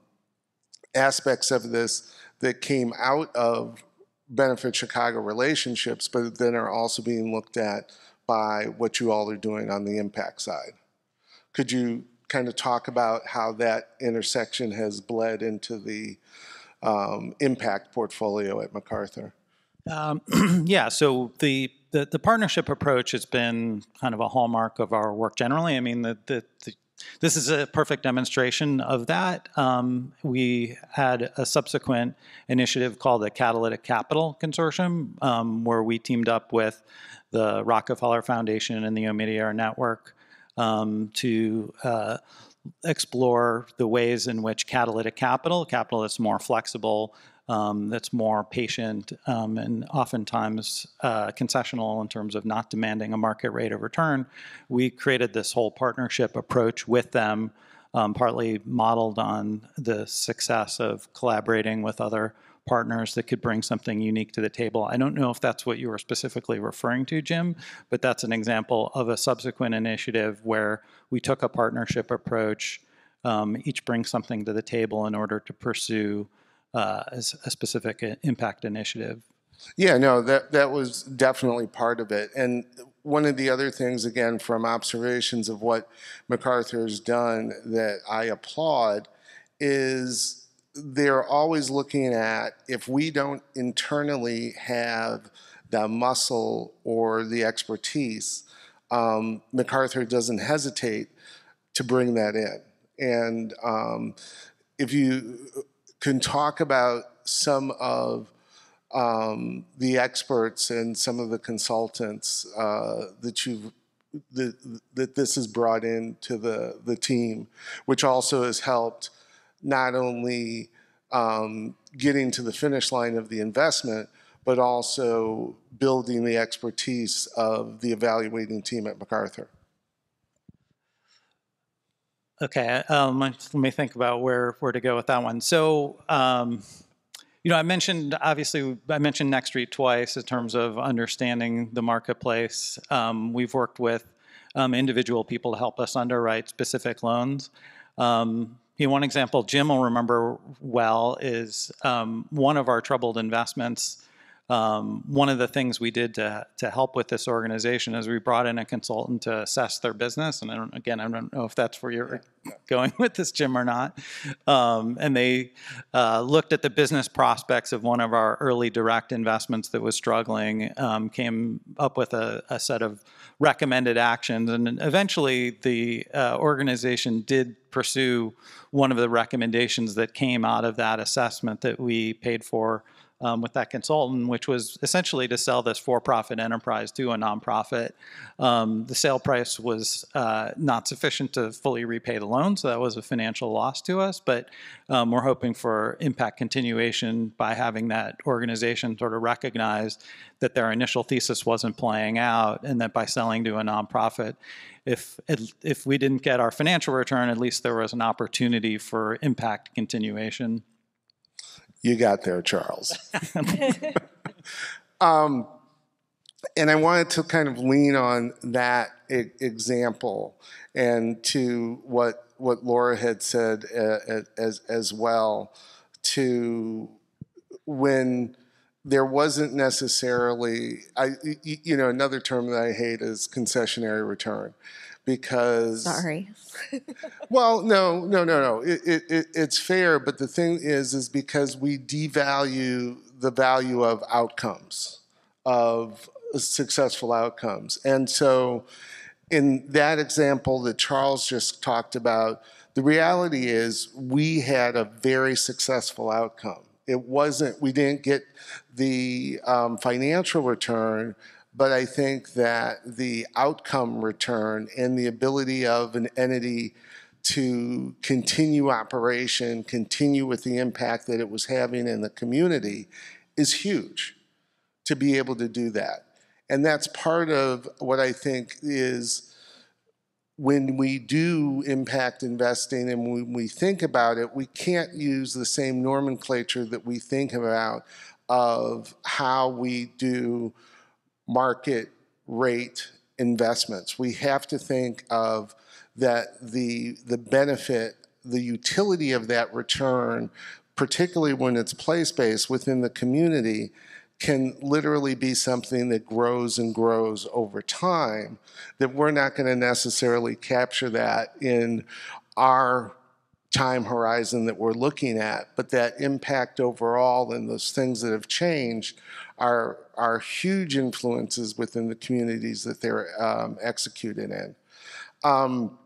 aspects of this that came out of Benefit Chicago relationships, but then are also being looked at by what you all are doing on the impact side. Could you kind of talk about how that intersection has bled into the um, impact portfolio at MacArthur? Um, yeah, so the, the, the partnership approach has been kind of a hallmark of our work generally. I mean, the, the, the this is a perfect demonstration of that. Um, we had a subsequent initiative called the Catalytic Capital Consortium, um, where we teamed up with the Rockefeller Foundation and the Omidyar Network um, to uh, explore the ways in which catalytic capital, capital that's more flexible, um, that's more patient um, and oftentimes uh, concessional in terms of not demanding a market rate of return. We created this whole partnership approach with them, um, partly modeled on the success of collaborating with other partners that could bring something unique to the table. I don't know if that's what you were specifically referring to, Jim, but that's an example of a subsequent initiative where we took a partnership approach, um, each bring something to the table in order to pursue uh, as a specific impact initiative. Yeah, no, that that was definitely part of it. And one of the other things, again, from observations of what MacArthur has done that I applaud is they're always looking at if we don't internally have the muscle or the expertise, um, MacArthur doesn't hesitate to bring that in. And um, if you can talk about some of um, the experts and some of the consultants uh, that you've that, that this has brought into the the team, which also has helped not only um, getting to the finish line of the investment, but also building the expertise of the evaluating team at MacArthur. Okay, um, let me think about where where to go with that one. So, um, you know, I mentioned obviously I mentioned Next Street twice in terms of understanding the marketplace. Um, we've worked with um, individual people to help us underwrite specific loans. Um, you know, one example Jim will remember well is um, one of our troubled investments um, one of the things we did to, to help with this organization is we brought in a consultant to assess their business. And I don't, again, I don't know if that's where you're going with this, Jim, or not. Um, and they uh, looked at the business prospects of one of our early direct investments that was struggling, um, came up with a, a, set of recommended actions. And eventually, the uh, organization did pursue one of the recommendations that came out of that assessment that we paid for um, with that consultant, which was essentially to sell this for-profit enterprise to a nonprofit. Um, the sale price was uh, not sufficient to fully repay the loan, so that was a financial loss to us. But um, we're hoping for impact continuation by having that organization sort of recognize that their initial thesis wasn't playing out, and that by selling to a nonprofit, if if we didn't get our financial return, at least there was an opportunity for impact continuation. You got there, Charles. um, and I wanted to kind of lean on that e- example and to what what Laura had said uh, as as well. To when there wasn't necessarily, I you know, another term that I hate is concessionary return because sorry. Well no no no no. It, it, it's fair but the thing is is because we devalue the value of outcomes of successful outcomes. And so in that example that charles just talked about the reality is we had a very successful outcome. It wasn't we didn't get the um, financial return but I think that the outcome return and the ability of an entity to continue operation, continue with the impact that it was having in the community is huge to be able to do that. And that's part of what I think is when we do impact investing and when we think about it, we can't use the same nomenclature that we think about of how we do market rate investments. We have to think of that the, the benefit, the utility of that return, particularly when it's place-based within the community, can literally be something that grows and grows over time, that we're not going to necessarily capture that in our time horizon that we're looking at, but that impact overall and those things that have changed are, are huge influences within the communities that they're um, executed in. Um,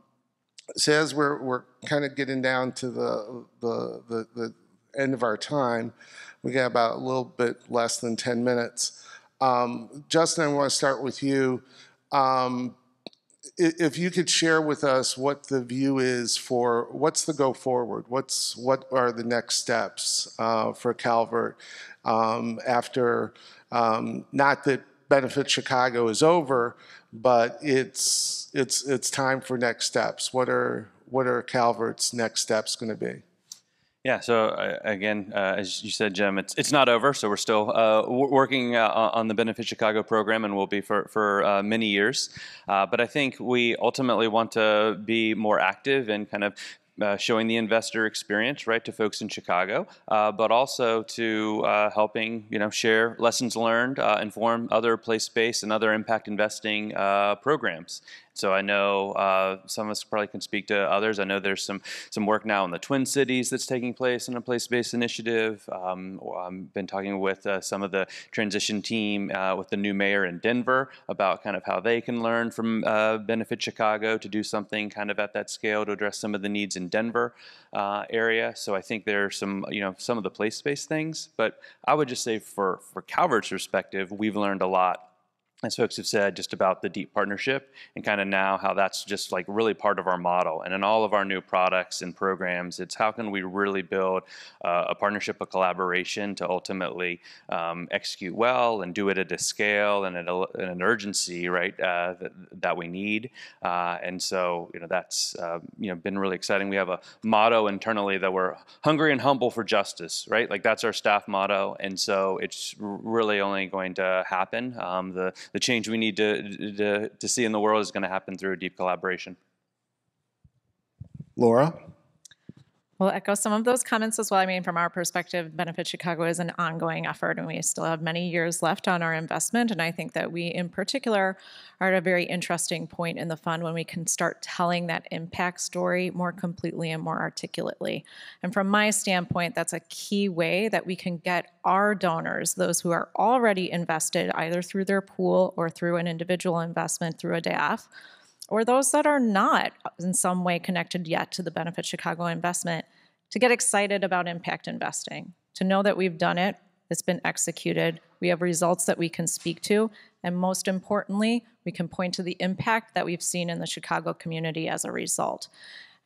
so as we're, we're kind of getting down to the, the, the, the end of our time, we got about a little bit less than 10 minutes. Um, Justin, I want to start with you. Um, if you could share with us what the view is for what's the go forward, what's what are the next steps uh, for Calvert um, after um, not that Benefit Chicago is over, but it's it's it's time for next steps. What are what are Calvert's next steps going to be? Yeah, so uh, again, uh, as you said, Jim, it's it's not over. So we're still uh, working uh, on the Benefit Chicago program, and will be for for uh, many years. Uh, but I think we ultimately want to be more active and kind of uh, showing the investor experience, right, to folks in Chicago, uh, but also to uh, helping, you know, share lessons learned, inform other place-based and other impact investing programs. So I know uh, some of us probably can speak to others. I know there's some some work now in the Twin Cities that's taking place in a place-based initiative. Um, I've been talking with uh, some of the transition team uh, with the new mayor in Denver about kind of how they can learn from uh, Benefit Chicago to do something kind of at that scale to address some of the needs in Denver uh, area. So I think there are some you know some of the place-based things, but I would just say for for Calvert's perspective, we've learned a lot as folks have said, just about the deep partnership and kind of now how that's just like really part of our model. And in all of our new products and programs, it's how can we really build uh, a partnership, a collaboration to ultimately um, execute well and do it at a scale and at, a, an urgency, right, uh, that, that, we need. Uh, and so, you know, that's, uh, you know, been really exciting. We have a motto internally that we're hungry and humble for justice, right? Like that's our staff motto. And so it's really only going to happen. Um, the the change we need to, to, to see in the world is going to happen through a deep collaboration. Laura? We'll echo some of those comments as well. I mean, from our perspective, Benefit Chicago is an ongoing effort, and we still have many years left on our investment. And I think that we, in particular, are at a very interesting point in the fund when we can start telling that impact story more completely and more articulately. And from my standpoint, that's a key way that we can get our donors, those who are already invested either through their pool or through an individual investment through a DAF, or those that are not uh, in some way connected yet to the Benefit Chicago investment, to get excited about impact investing, to know that we've done it, it's been executed, we have results that we can speak to, and most importantly, we can point to the impact that we've seen in the Chicago community as a result.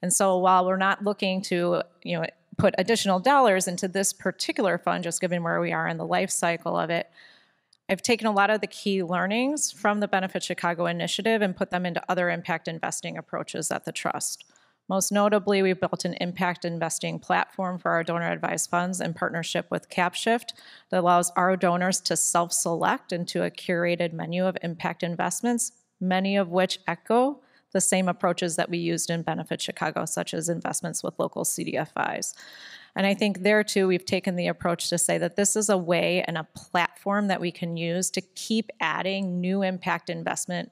And so while we're not looking to, you know, put additional dollars into this particular fund, just given where we are in the life cycle of it, I've taken a lot of the key learnings from the Benefit Chicago initiative and put them into other impact investing approaches at the Trust. Most notably, we've built an impact investing platform for our donor advised funds in partnership with CapShift that allows our donors to self select into a curated menu of impact investments, many of which echo the same approaches that we used in Benefit Chicago, such as investments with local CDFIs. And I think there too, we've taken the approach to say that this is a way and a platform that we can use to keep adding new impact investment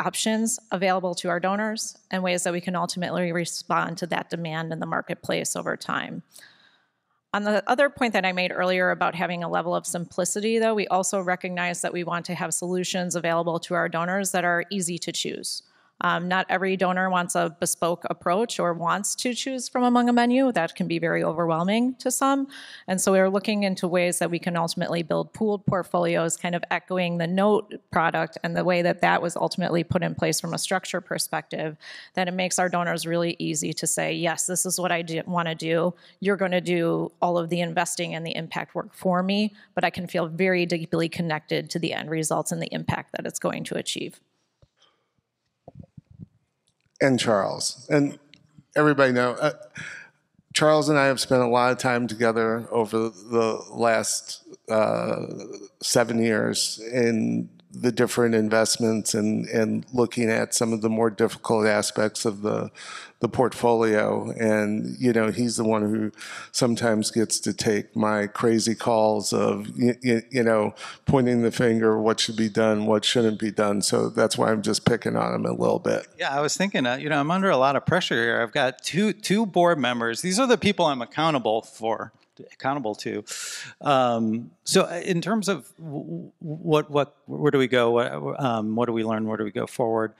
options available to our donors and ways that we can ultimately respond to that demand in the marketplace over time. On the other point that I made earlier about having a level of simplicity, though, we also recognize that we want to have solutions available to our donors that are easy to choose. Um, not every donor wants a bespoke approach or wants to choose from among a menu. That can be very overwhelming to some. And so we're looking into ways that we can ultimately build pooled portfolios, kind of echoing the note product and the way that that was ultimately put in place from a structure perspective, that it makes our donors really easy to say, yes, this is what I want to do. You're going to do all of the investing and the impact work for me, but I can feel very deeply connected to the end results and the impact that it's going to achieve and Charles. And everybody know, uh, Charles and I have spent a lot of time together over the last uh, seven years in the different investments and, and looking at some of the more difficult aspects of the the portfolio. And you know, he's the one who sometimes gets to take my crazy calls of you, you know pointing the finger, what should be done, what shouldn't be done. So that's why I'm just picking on him a little bit. Yeah, I was thinking, uh, you know, I'm under a lot of pressure here. I've got two two board members. These are the people I'm accountable for accountable to. Um, so, uh, in terms of what what where do we go? What, um, what do we learn? Where do we go forward?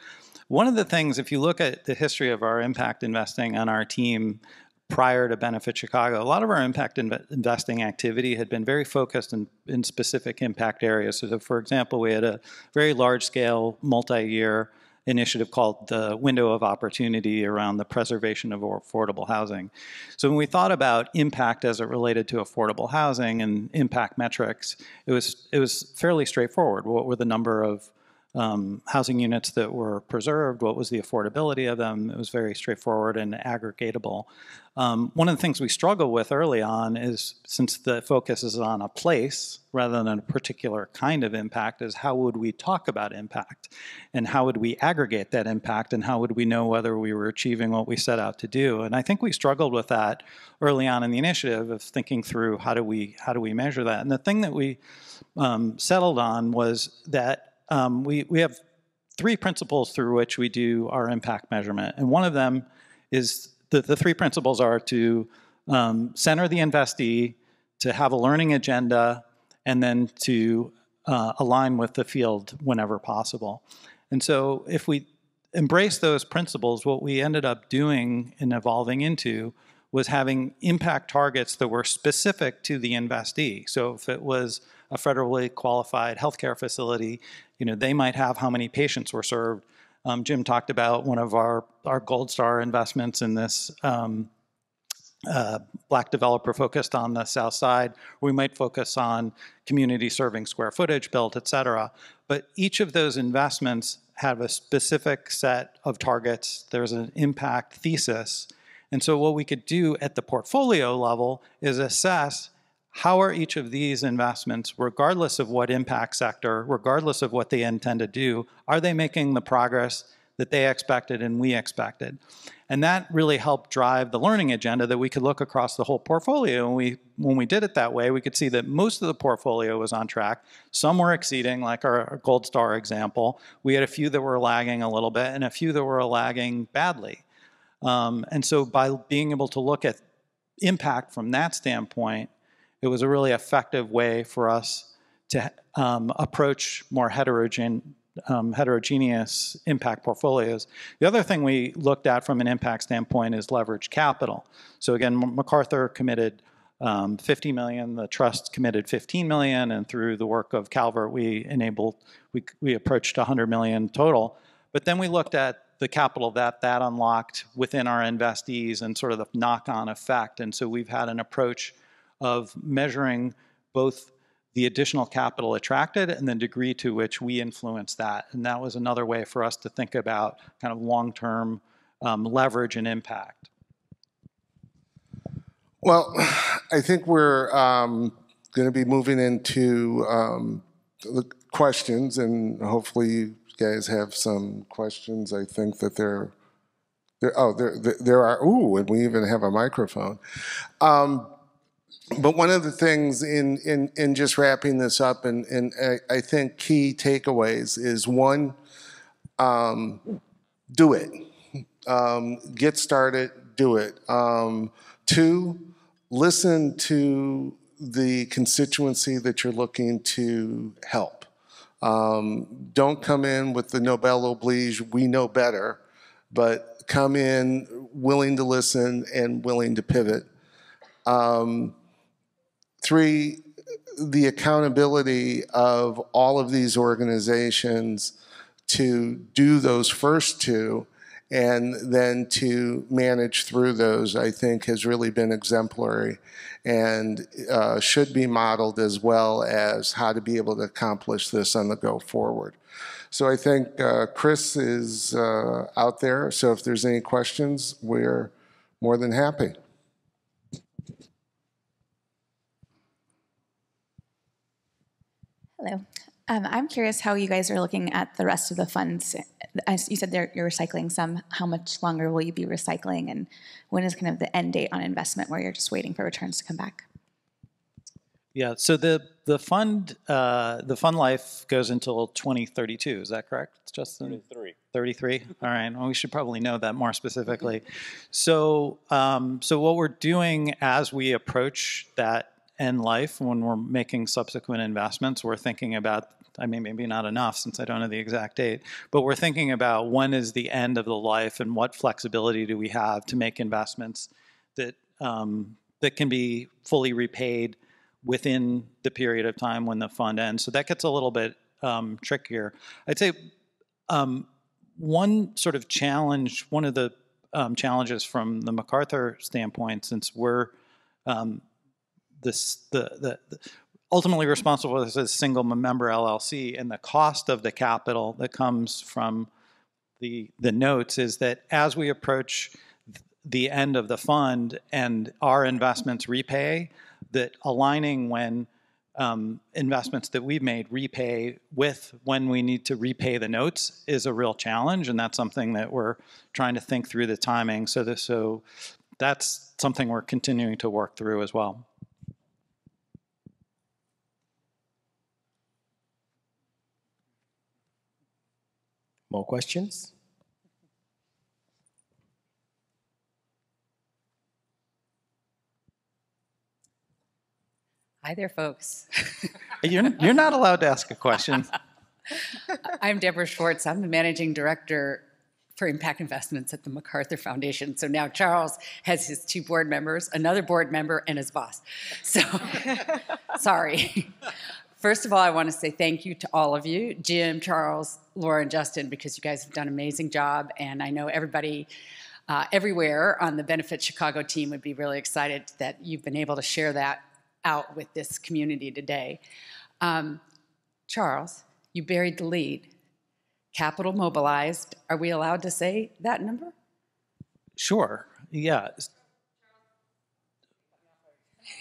One of the things, if you look at the history of our impact investing on our team prior to Benefit Chicago, a lot of our impact inv investing activity had been very focused in, in specific impact areas. So, for example, we had a very large scale, multi year initiative called the Window of Opportunity around the preservation of affordable housing. So when we thought about impact as it related to affordable housing and impact metrics, it was it was fairly straightforward. What were the number of um, housing units that were preserved, what was the affordability of them. It was very straightforward and aggregatable. Um, one of the things we struggle with early on is since the focus is on a place rather than a particular kind of impact, is how would we talk about impact? And how would we aggregate that impact? And how would we know whether we were achieving what we set out to do? And I think we struggled with that early on in the initiative of thinking through how do we, how do we measure that? And the thing that we um, settled on was that um, we, we have three principles through which we do our impact measurement. And one of them is the, the three principles are to um, center the investee, to have a learning agenda, and then to uh, align with the field whenever possible. And so if we embrace those principles, what we ended up doing and evolving into was having impact targets that were specific to the investee. So if it was a federally qualified healthcare facility, you know, they might have how many patients were served. Um, Jim talked about one of our, our gold star investments in this um, uh, black developer focused on the south side. We might focus on community serving square footage built, et cetera. But each of those investments have a specific set of targets. There's an impact thesis. And so what we could do at the portfolio level is assess how are each of these investments, regardless of what impact sector, regardless of what they intend to do, are they making the progress that they expected and we expected? And that really helped drive the learning agenda that we could look across the whole portfolio. And we, when we did it that way, we could see that most of the portfolio was on track. Some were exceeding, like our, Gold Star example. We had a few that were lagging a little bit and a few that were lagging badly. Um, and so by being able to look at impact from that standpoint, it was a really effective way for us to um, approach more um, heterogeneous impact portfolios. The other thing we looked at from an impact standpoint is leverage capital. So again, MacArthur committed um, 50 million, the trust committed 15 million, and through the work of Calvert, we enabled, we, we approached 100 million total. But then we looked at the capital that that unlocked within our investees and sort of the knock-on effect. And so we've had an approach of measuring both the additional capital attracted and the degree to which we influence that. And that was another way for us to think about kind of long-term um, leverage and impact. Well, I think we're um, going to be moving into um, the questions, and hopefully you guys have some questions. I think that there, there oh, there, there are. Ooh, and we even have a microphone. Um, but one of the things in, in, in just wrapping this up, and, and I, I think key takeaways is one, um, do it. Um, get started, do it. Um, two, listen to the constituency that you're looking to help. Um, don't come in with the noblesse oblige, we know better, but come in willing to listen and willing to pivot. Um, three, the accountability of all of these organizations to do those first two and then to manage through those, I think, has really been exemplary and uh, should be modeled as well as how to be able to accomplish this on the go forward. So I think uh, Chris is uh, out there. So if there's any questions, we're more than happy. Hello. Um, I'm curious how you guys are looking at the rest of the funds. As you said you're recycling some. How much longer will you be recycling? And when is kind of the end date on investment where you're just waiting for returns to come back? Yeah, so the, the fund, uh, the fund life goes until 2032, is that correct, Justin? 33. 33, all right, well, we should probably know that more specifically. So, um, so what we're doing as we approach that end life, when we're making subsequent investments, we're thinking about, I mean, maybe not enough since I don't know the exact date, but we're thinking about when is the end of the life and what flexibility do we have to make investments that, um, that can be fully repaid within the period of time when the fund ends. So that gets a little bit um, trickier. I'd say um, one sort of challenge, one of the um, challenges from the MacArthur standpoint, since we're um, this the, the, the ultimately responsible as a single member LLC, and the cost of the capital that comes from the the notes is that as we approach the end of the fund and our investments repay, that aligning when um, investments that we've made repay with when we need to repay the notes is a real challenge, and that's something that we're trying to think through the timing. So, this, so that's something we're continuing to work through as well. More questions? Hi there, folks. You're, you're not allowed to ask a question. I'm Deborah Schwartz. I'm the managing director for impact investments at the MacArthur Foundation. So now Charles has his two board members, another board member, and his boss. So, sorry. First of all, I want to say thank you to all of you, Jim, Charles, Laura, and Justin, because you guys have done an amazing job. And I know everybody uh, everywhere on the Benefit Chicago team would be really excited that you've been able to share that out with this community today. Um, Charles, you buried the lead. Capital mobilized. Are we allowed to say that number? Sure. Yeah.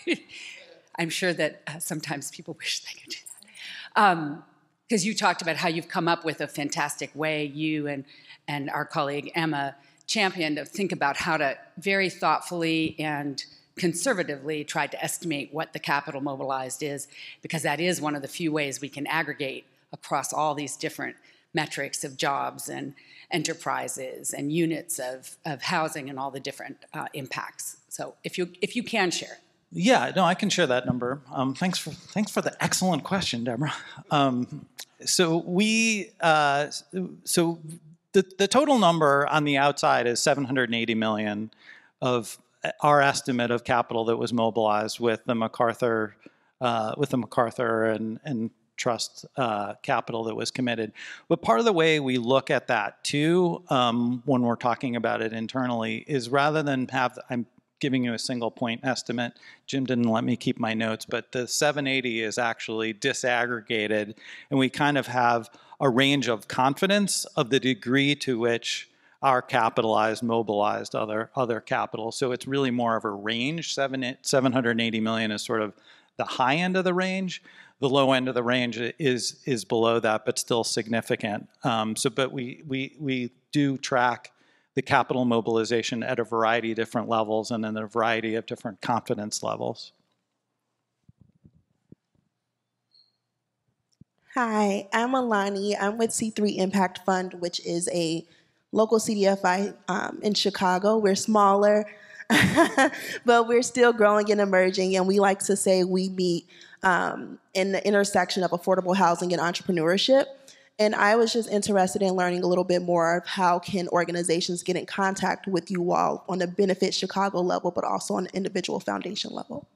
I'm sure that uh, sometimes people wish they could do that. Because um, you talked about how you've come up with a fantastic way, you and, and our colleague Emma championed to think about how to very thoughtfully and conservatively tried to estimate what the capital mobilized is, because that is one of the few ways we can aggregate across all these different metrics of jobs and enterprises and units of, of housing and all the different uh, impacts. So if you, if you can share. Yeah, no, I can share that number. Um, thanks for thanks for the excellent question, Deborah. Um, so we uh, so the the total number on the outside is 780 million of our estimate of capital that was mobilized with the MacArthur, uh, with the MacArthur and, and trust uh, capital that was committed. But part of the way we look at that too, um, when we're talking about it internally, is rather than have, I'm giving you a single point estimate, Jim didn't let me keep my notes, but the 780 is actually disaggregated, and we kind of have a range of confidence of the degree to which our capitalized, mobilized other other capital. So it's really more of a range. Seven, 780 million is sort of the high end of the range. The low end of the range is is below that, but still significant. Um, so, but we we we do track the capital mobilization at a variety of different levels and in a variety of different confidence levels. Hi, I'm Alani. I'm with C3 Impact Fund, which is a local CDFI um, in Chicago. We're smaller. but we're still growing and emerging. And we like to say we meet um, in the intersection of affordable housing and entrepreneurship. And I was just interested in learning a little bit more of how can organizations get in contact with you all on the Benefit Chicago level, but also on the individual foundation level.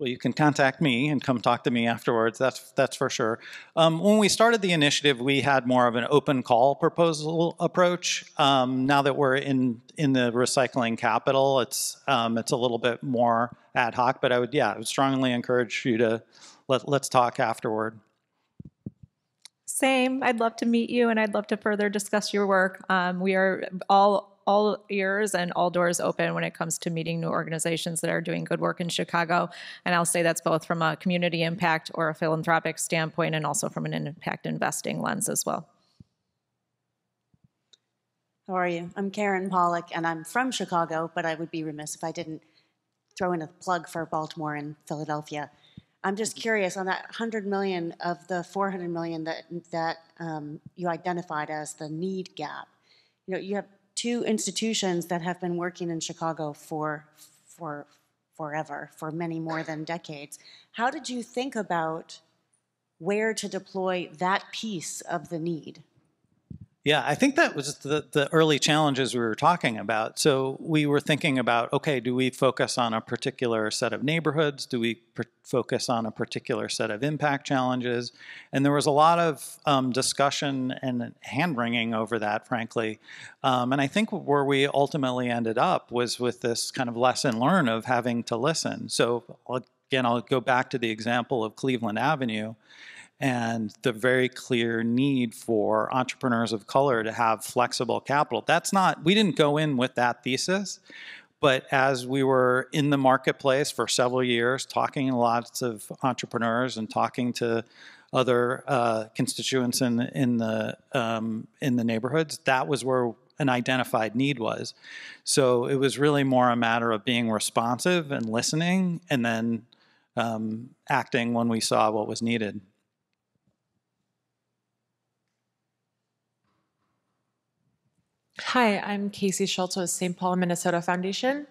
Well, you can contact me and come talk to me afterwards. That's that's for sure. Um, when we started the initiative, we had more of an open call proposal approach. Um, now that we're in in the recycling capital, it's um, it's a little bit more ad hoc. But I would yeah, I would strongly encourage you to let let's talk afterward. Same. I'd love to meet you, and I'd love to further discuss your work. Um, we are all all ears and all doors open when it comes to meeting new organizations that are doing good work in Chicago. And I'll say that's both from a community impact or a philanthropic standpoint, and also from an impact investing lens as well. How are you? I'm Karen Pollock, and I'm from Chicago, but I would be remiss if I didn't throw in a plug for Baltimore and Philadelphia. I'm just curious on that 100 million of the 400 million that that um, you identified as the need gap. You know, you have two institutions that have been working in Chicago for for forever, for many more than decades. How did you think about where to deploy that piece of the need? Yeah, I think that was the, the early challenges we were talking about. So we were thinking about, okay, do we focus on a particular set of neighborhoods? Do we focus on a particular set of impact challenges? And there was a lot of um, discussion and hand wringing over that, frankly. Um, and I think where we ultimately ended up was with this kind of lesson learned of having to listen. So again, I'll go back to the example of Cleveland Avenue and the very clear need for entrepreneurs of color to have flexible capital. That's not, we didn't go in with that thesis, but as we were in the marketplace for several years, talking to lots of entrepreneurs and talking to other uh, constituents in, in, the, um, in the neighborhoods, that was where an identified need was. So it was really more a matter of being responsive and listening and then um, acting when we saw what was needed. Hi, I'm Casey Schultz with St. Paul Minnesota Foundation,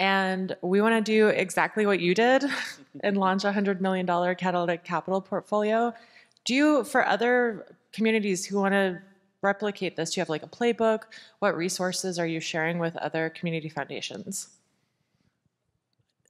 and we want to do exactly what you did and launch a $100 million catalytic capital portfolio. Do you, for other communities who want to replicate this, do you have like a playbook? What resources are you sharing with other community foundations?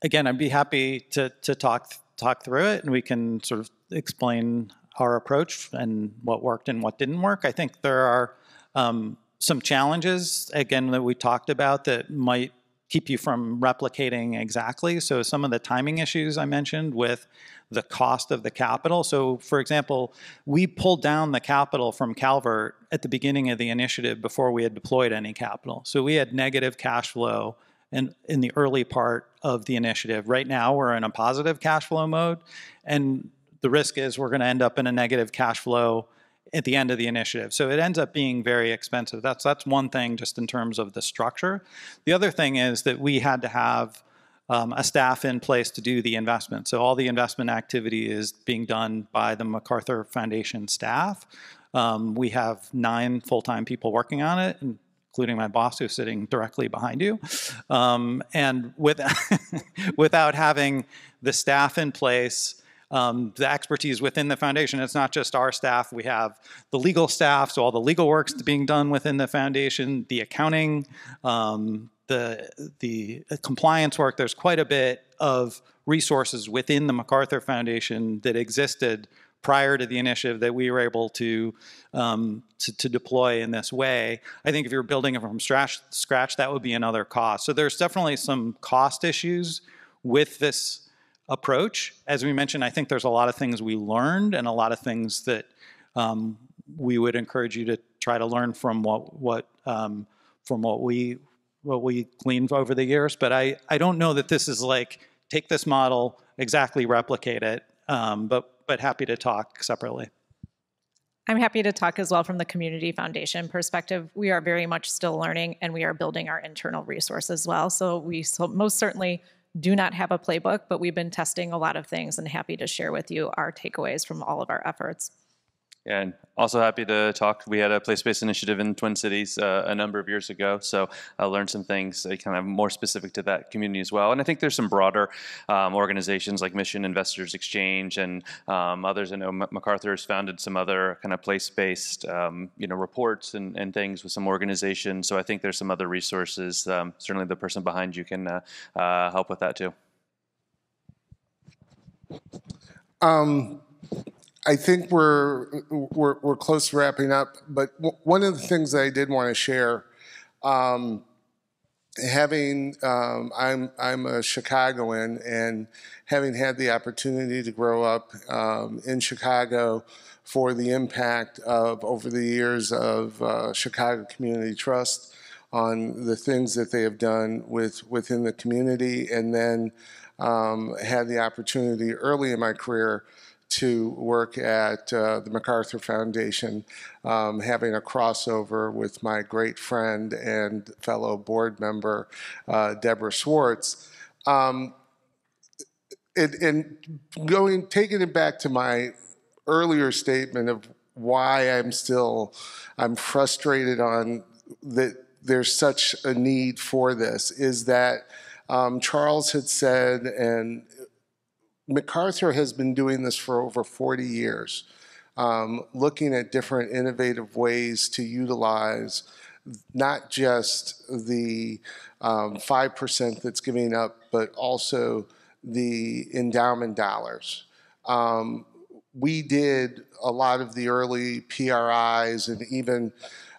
Again, I'd be happy to, to talk, talk through it and we can sort of explain our approach and what worked and what didn't work. I think there are um, some challenges, again, that we talked about that might keep you from replicating exactly. So some of the timing issues I mentioned with the cost of the capital. So for example, we pulled down the capital from Calvert at the beginning of the initiative before we had deployed any capital. So we had negative cash flow in, in the early part of the initiative. Right now we're in a positive cash flow mode and the risk is we're gonna end up in a negative cash flow at the end of the initiative. So it ends up being very expensive. That's that's one thing just in terms of the structure. The other thing is that we had to have um, a staff in place to do the investment. So all the investment activity is being done by the MacArthur Foundation staff. Um, we have nine full-time people working on it, including my boss who's sitting directly behind you. Um, and with, without having the staff in place, um, the expertise within the foundation. It's not just our staff. We have the legal staff, so all the legal work's being done within the foundation, the accounting, um, the, the compliance work. There's quite a bit of resources within the MacArthur Foundation that existed prior to the initiative that we were able to, um, to, to, deploy in this way. I think if you're building it from scratch, scratch, that would be another cost. So there's definitely some cost issues with this approach. As we mentioned, I think there's a lot of things we learned and a lot of things that um, we would encourage you to try to learn from what what um, from what we what we gleaned over the years. But I I don't know that this is like take this model exactly replicate it. Um, but but happy to talk separately. I'm happy to talk as well from the community foundation perspective. We are very much still learning and we are building our internal resource as well. So we so most certainly do not have a playbook, but we've been testing a lot of things and happy to share with you our takeaways from all of our efforts. And also happy to talk. We had a place-based initiative in Twin Cities uh, a number of years ago, so I learned some things uh, kind of more specific to that community as well. And I think there's some broader um, organizations like Mission Investors Exchange and um, others. I know MacArthur has founded some other kind of place-based, um, you know, reports and, and things with some organizations. So I think there's some other resources. Um, certainly, the person behind you can uh, uh, help with that too. Um, I think we're, we're, we're close to wrapping up, but one of the things that I did want to share, um, having, um, I'm, I'm a Chicagoan and having had the opportunity to grow up um, in Chicago for the impact of, over the years of uh, Chicago Community Trust on the things that they have done with, within the community, and then um, had the opportunity early in my career to work at uh, the MacArthur Foundation, um, having a crossover with my great friend and fellow board member, uh, Deborah Schwartz. Um, and, and going, taking it back to my earlier statement of why I'm still, I'm frustrated on that there's such a need for this is that um, Charles had said, and MacArthur has been doing this for over 40 years, um, looking at different innovative ways to utilize not just the um, 5% that's giving up, but also the endowment dollars. Um, we did a lot of the early PRIs, and even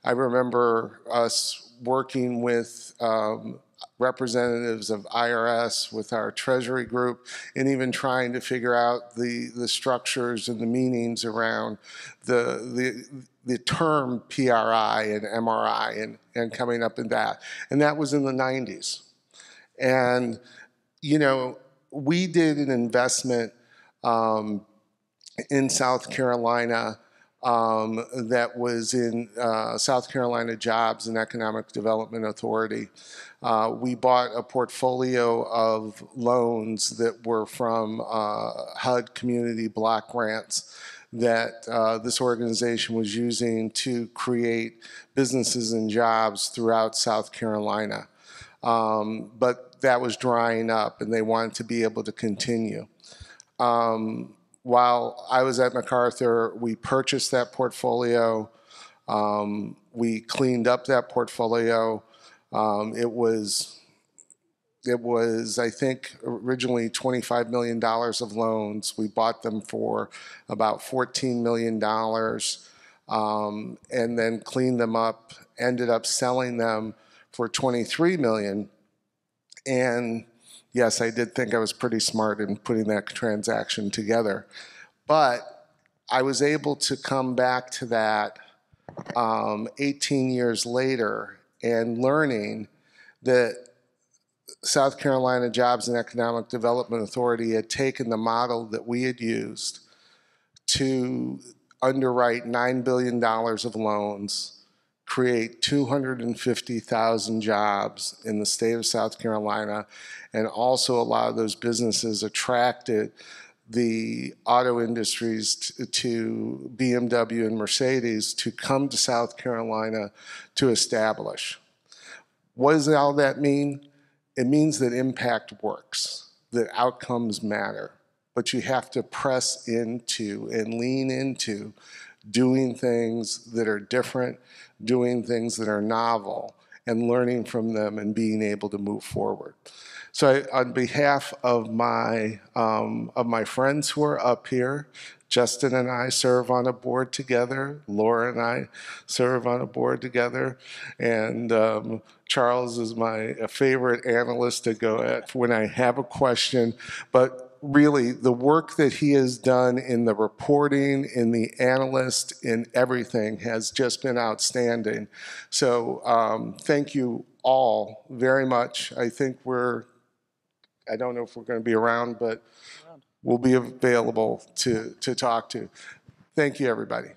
I remember us working with um, representatives of IRS, with our Treasury group, and even trying to figure out the, the structures and the meanings around the, the, the term PRI and MRI and, and coming up in that. And that was in the 90s. And, you know, we did an investment um, in South Carolina um, that was in uh, South Carolina Jobs and Economic Development Authority. Uh, we bought a portfolio of loans that were from uh, HUD community block grants that uh, this organization was using to create businesses and jobs throughout South Carolina. Um, but that was drying up and they wanted to be able to continue. Um, while I was at MacArthur, we purchased that portfolio. Um, we cleaned up that portfolio. Um, it was, it was, I think, originally $25 million of loans. We bought them for about $14 million um, and then cleaned them up, ended up selling them for 23 million. And yes, I did think I was pretty smart in putting that transaction together. But I was able to come back to that um, 18 years later and learning that South Carolina Jobs and Economic Development Authority had taken the model that we had used to underwrite $9 billion of loans create 250,000 jobs in the state of South Carolina, and also a lot of those businesses attracted the auto industries to BMW and Mercedes to come to South Carolina to establish. What does all that mean? It means that impact works, that outcomes matter, but you have to press into and lean into doing things that are different, doing things that are novel, and learning from them and being able to move forward. So, I, on behalf of my um, of my friends who are up here, Justin and I serve on a board together. Laura and I serve on a board together, and um, Charles is my favorite analyst to go at when I have a question. But really the work that he has done in the reporting, in the analyst, in everything has just been outstanding. So um, thank you all very much. I think we're, I don't know if we're going to be around, but we'll be available to, to talk to. Thank you, everybody.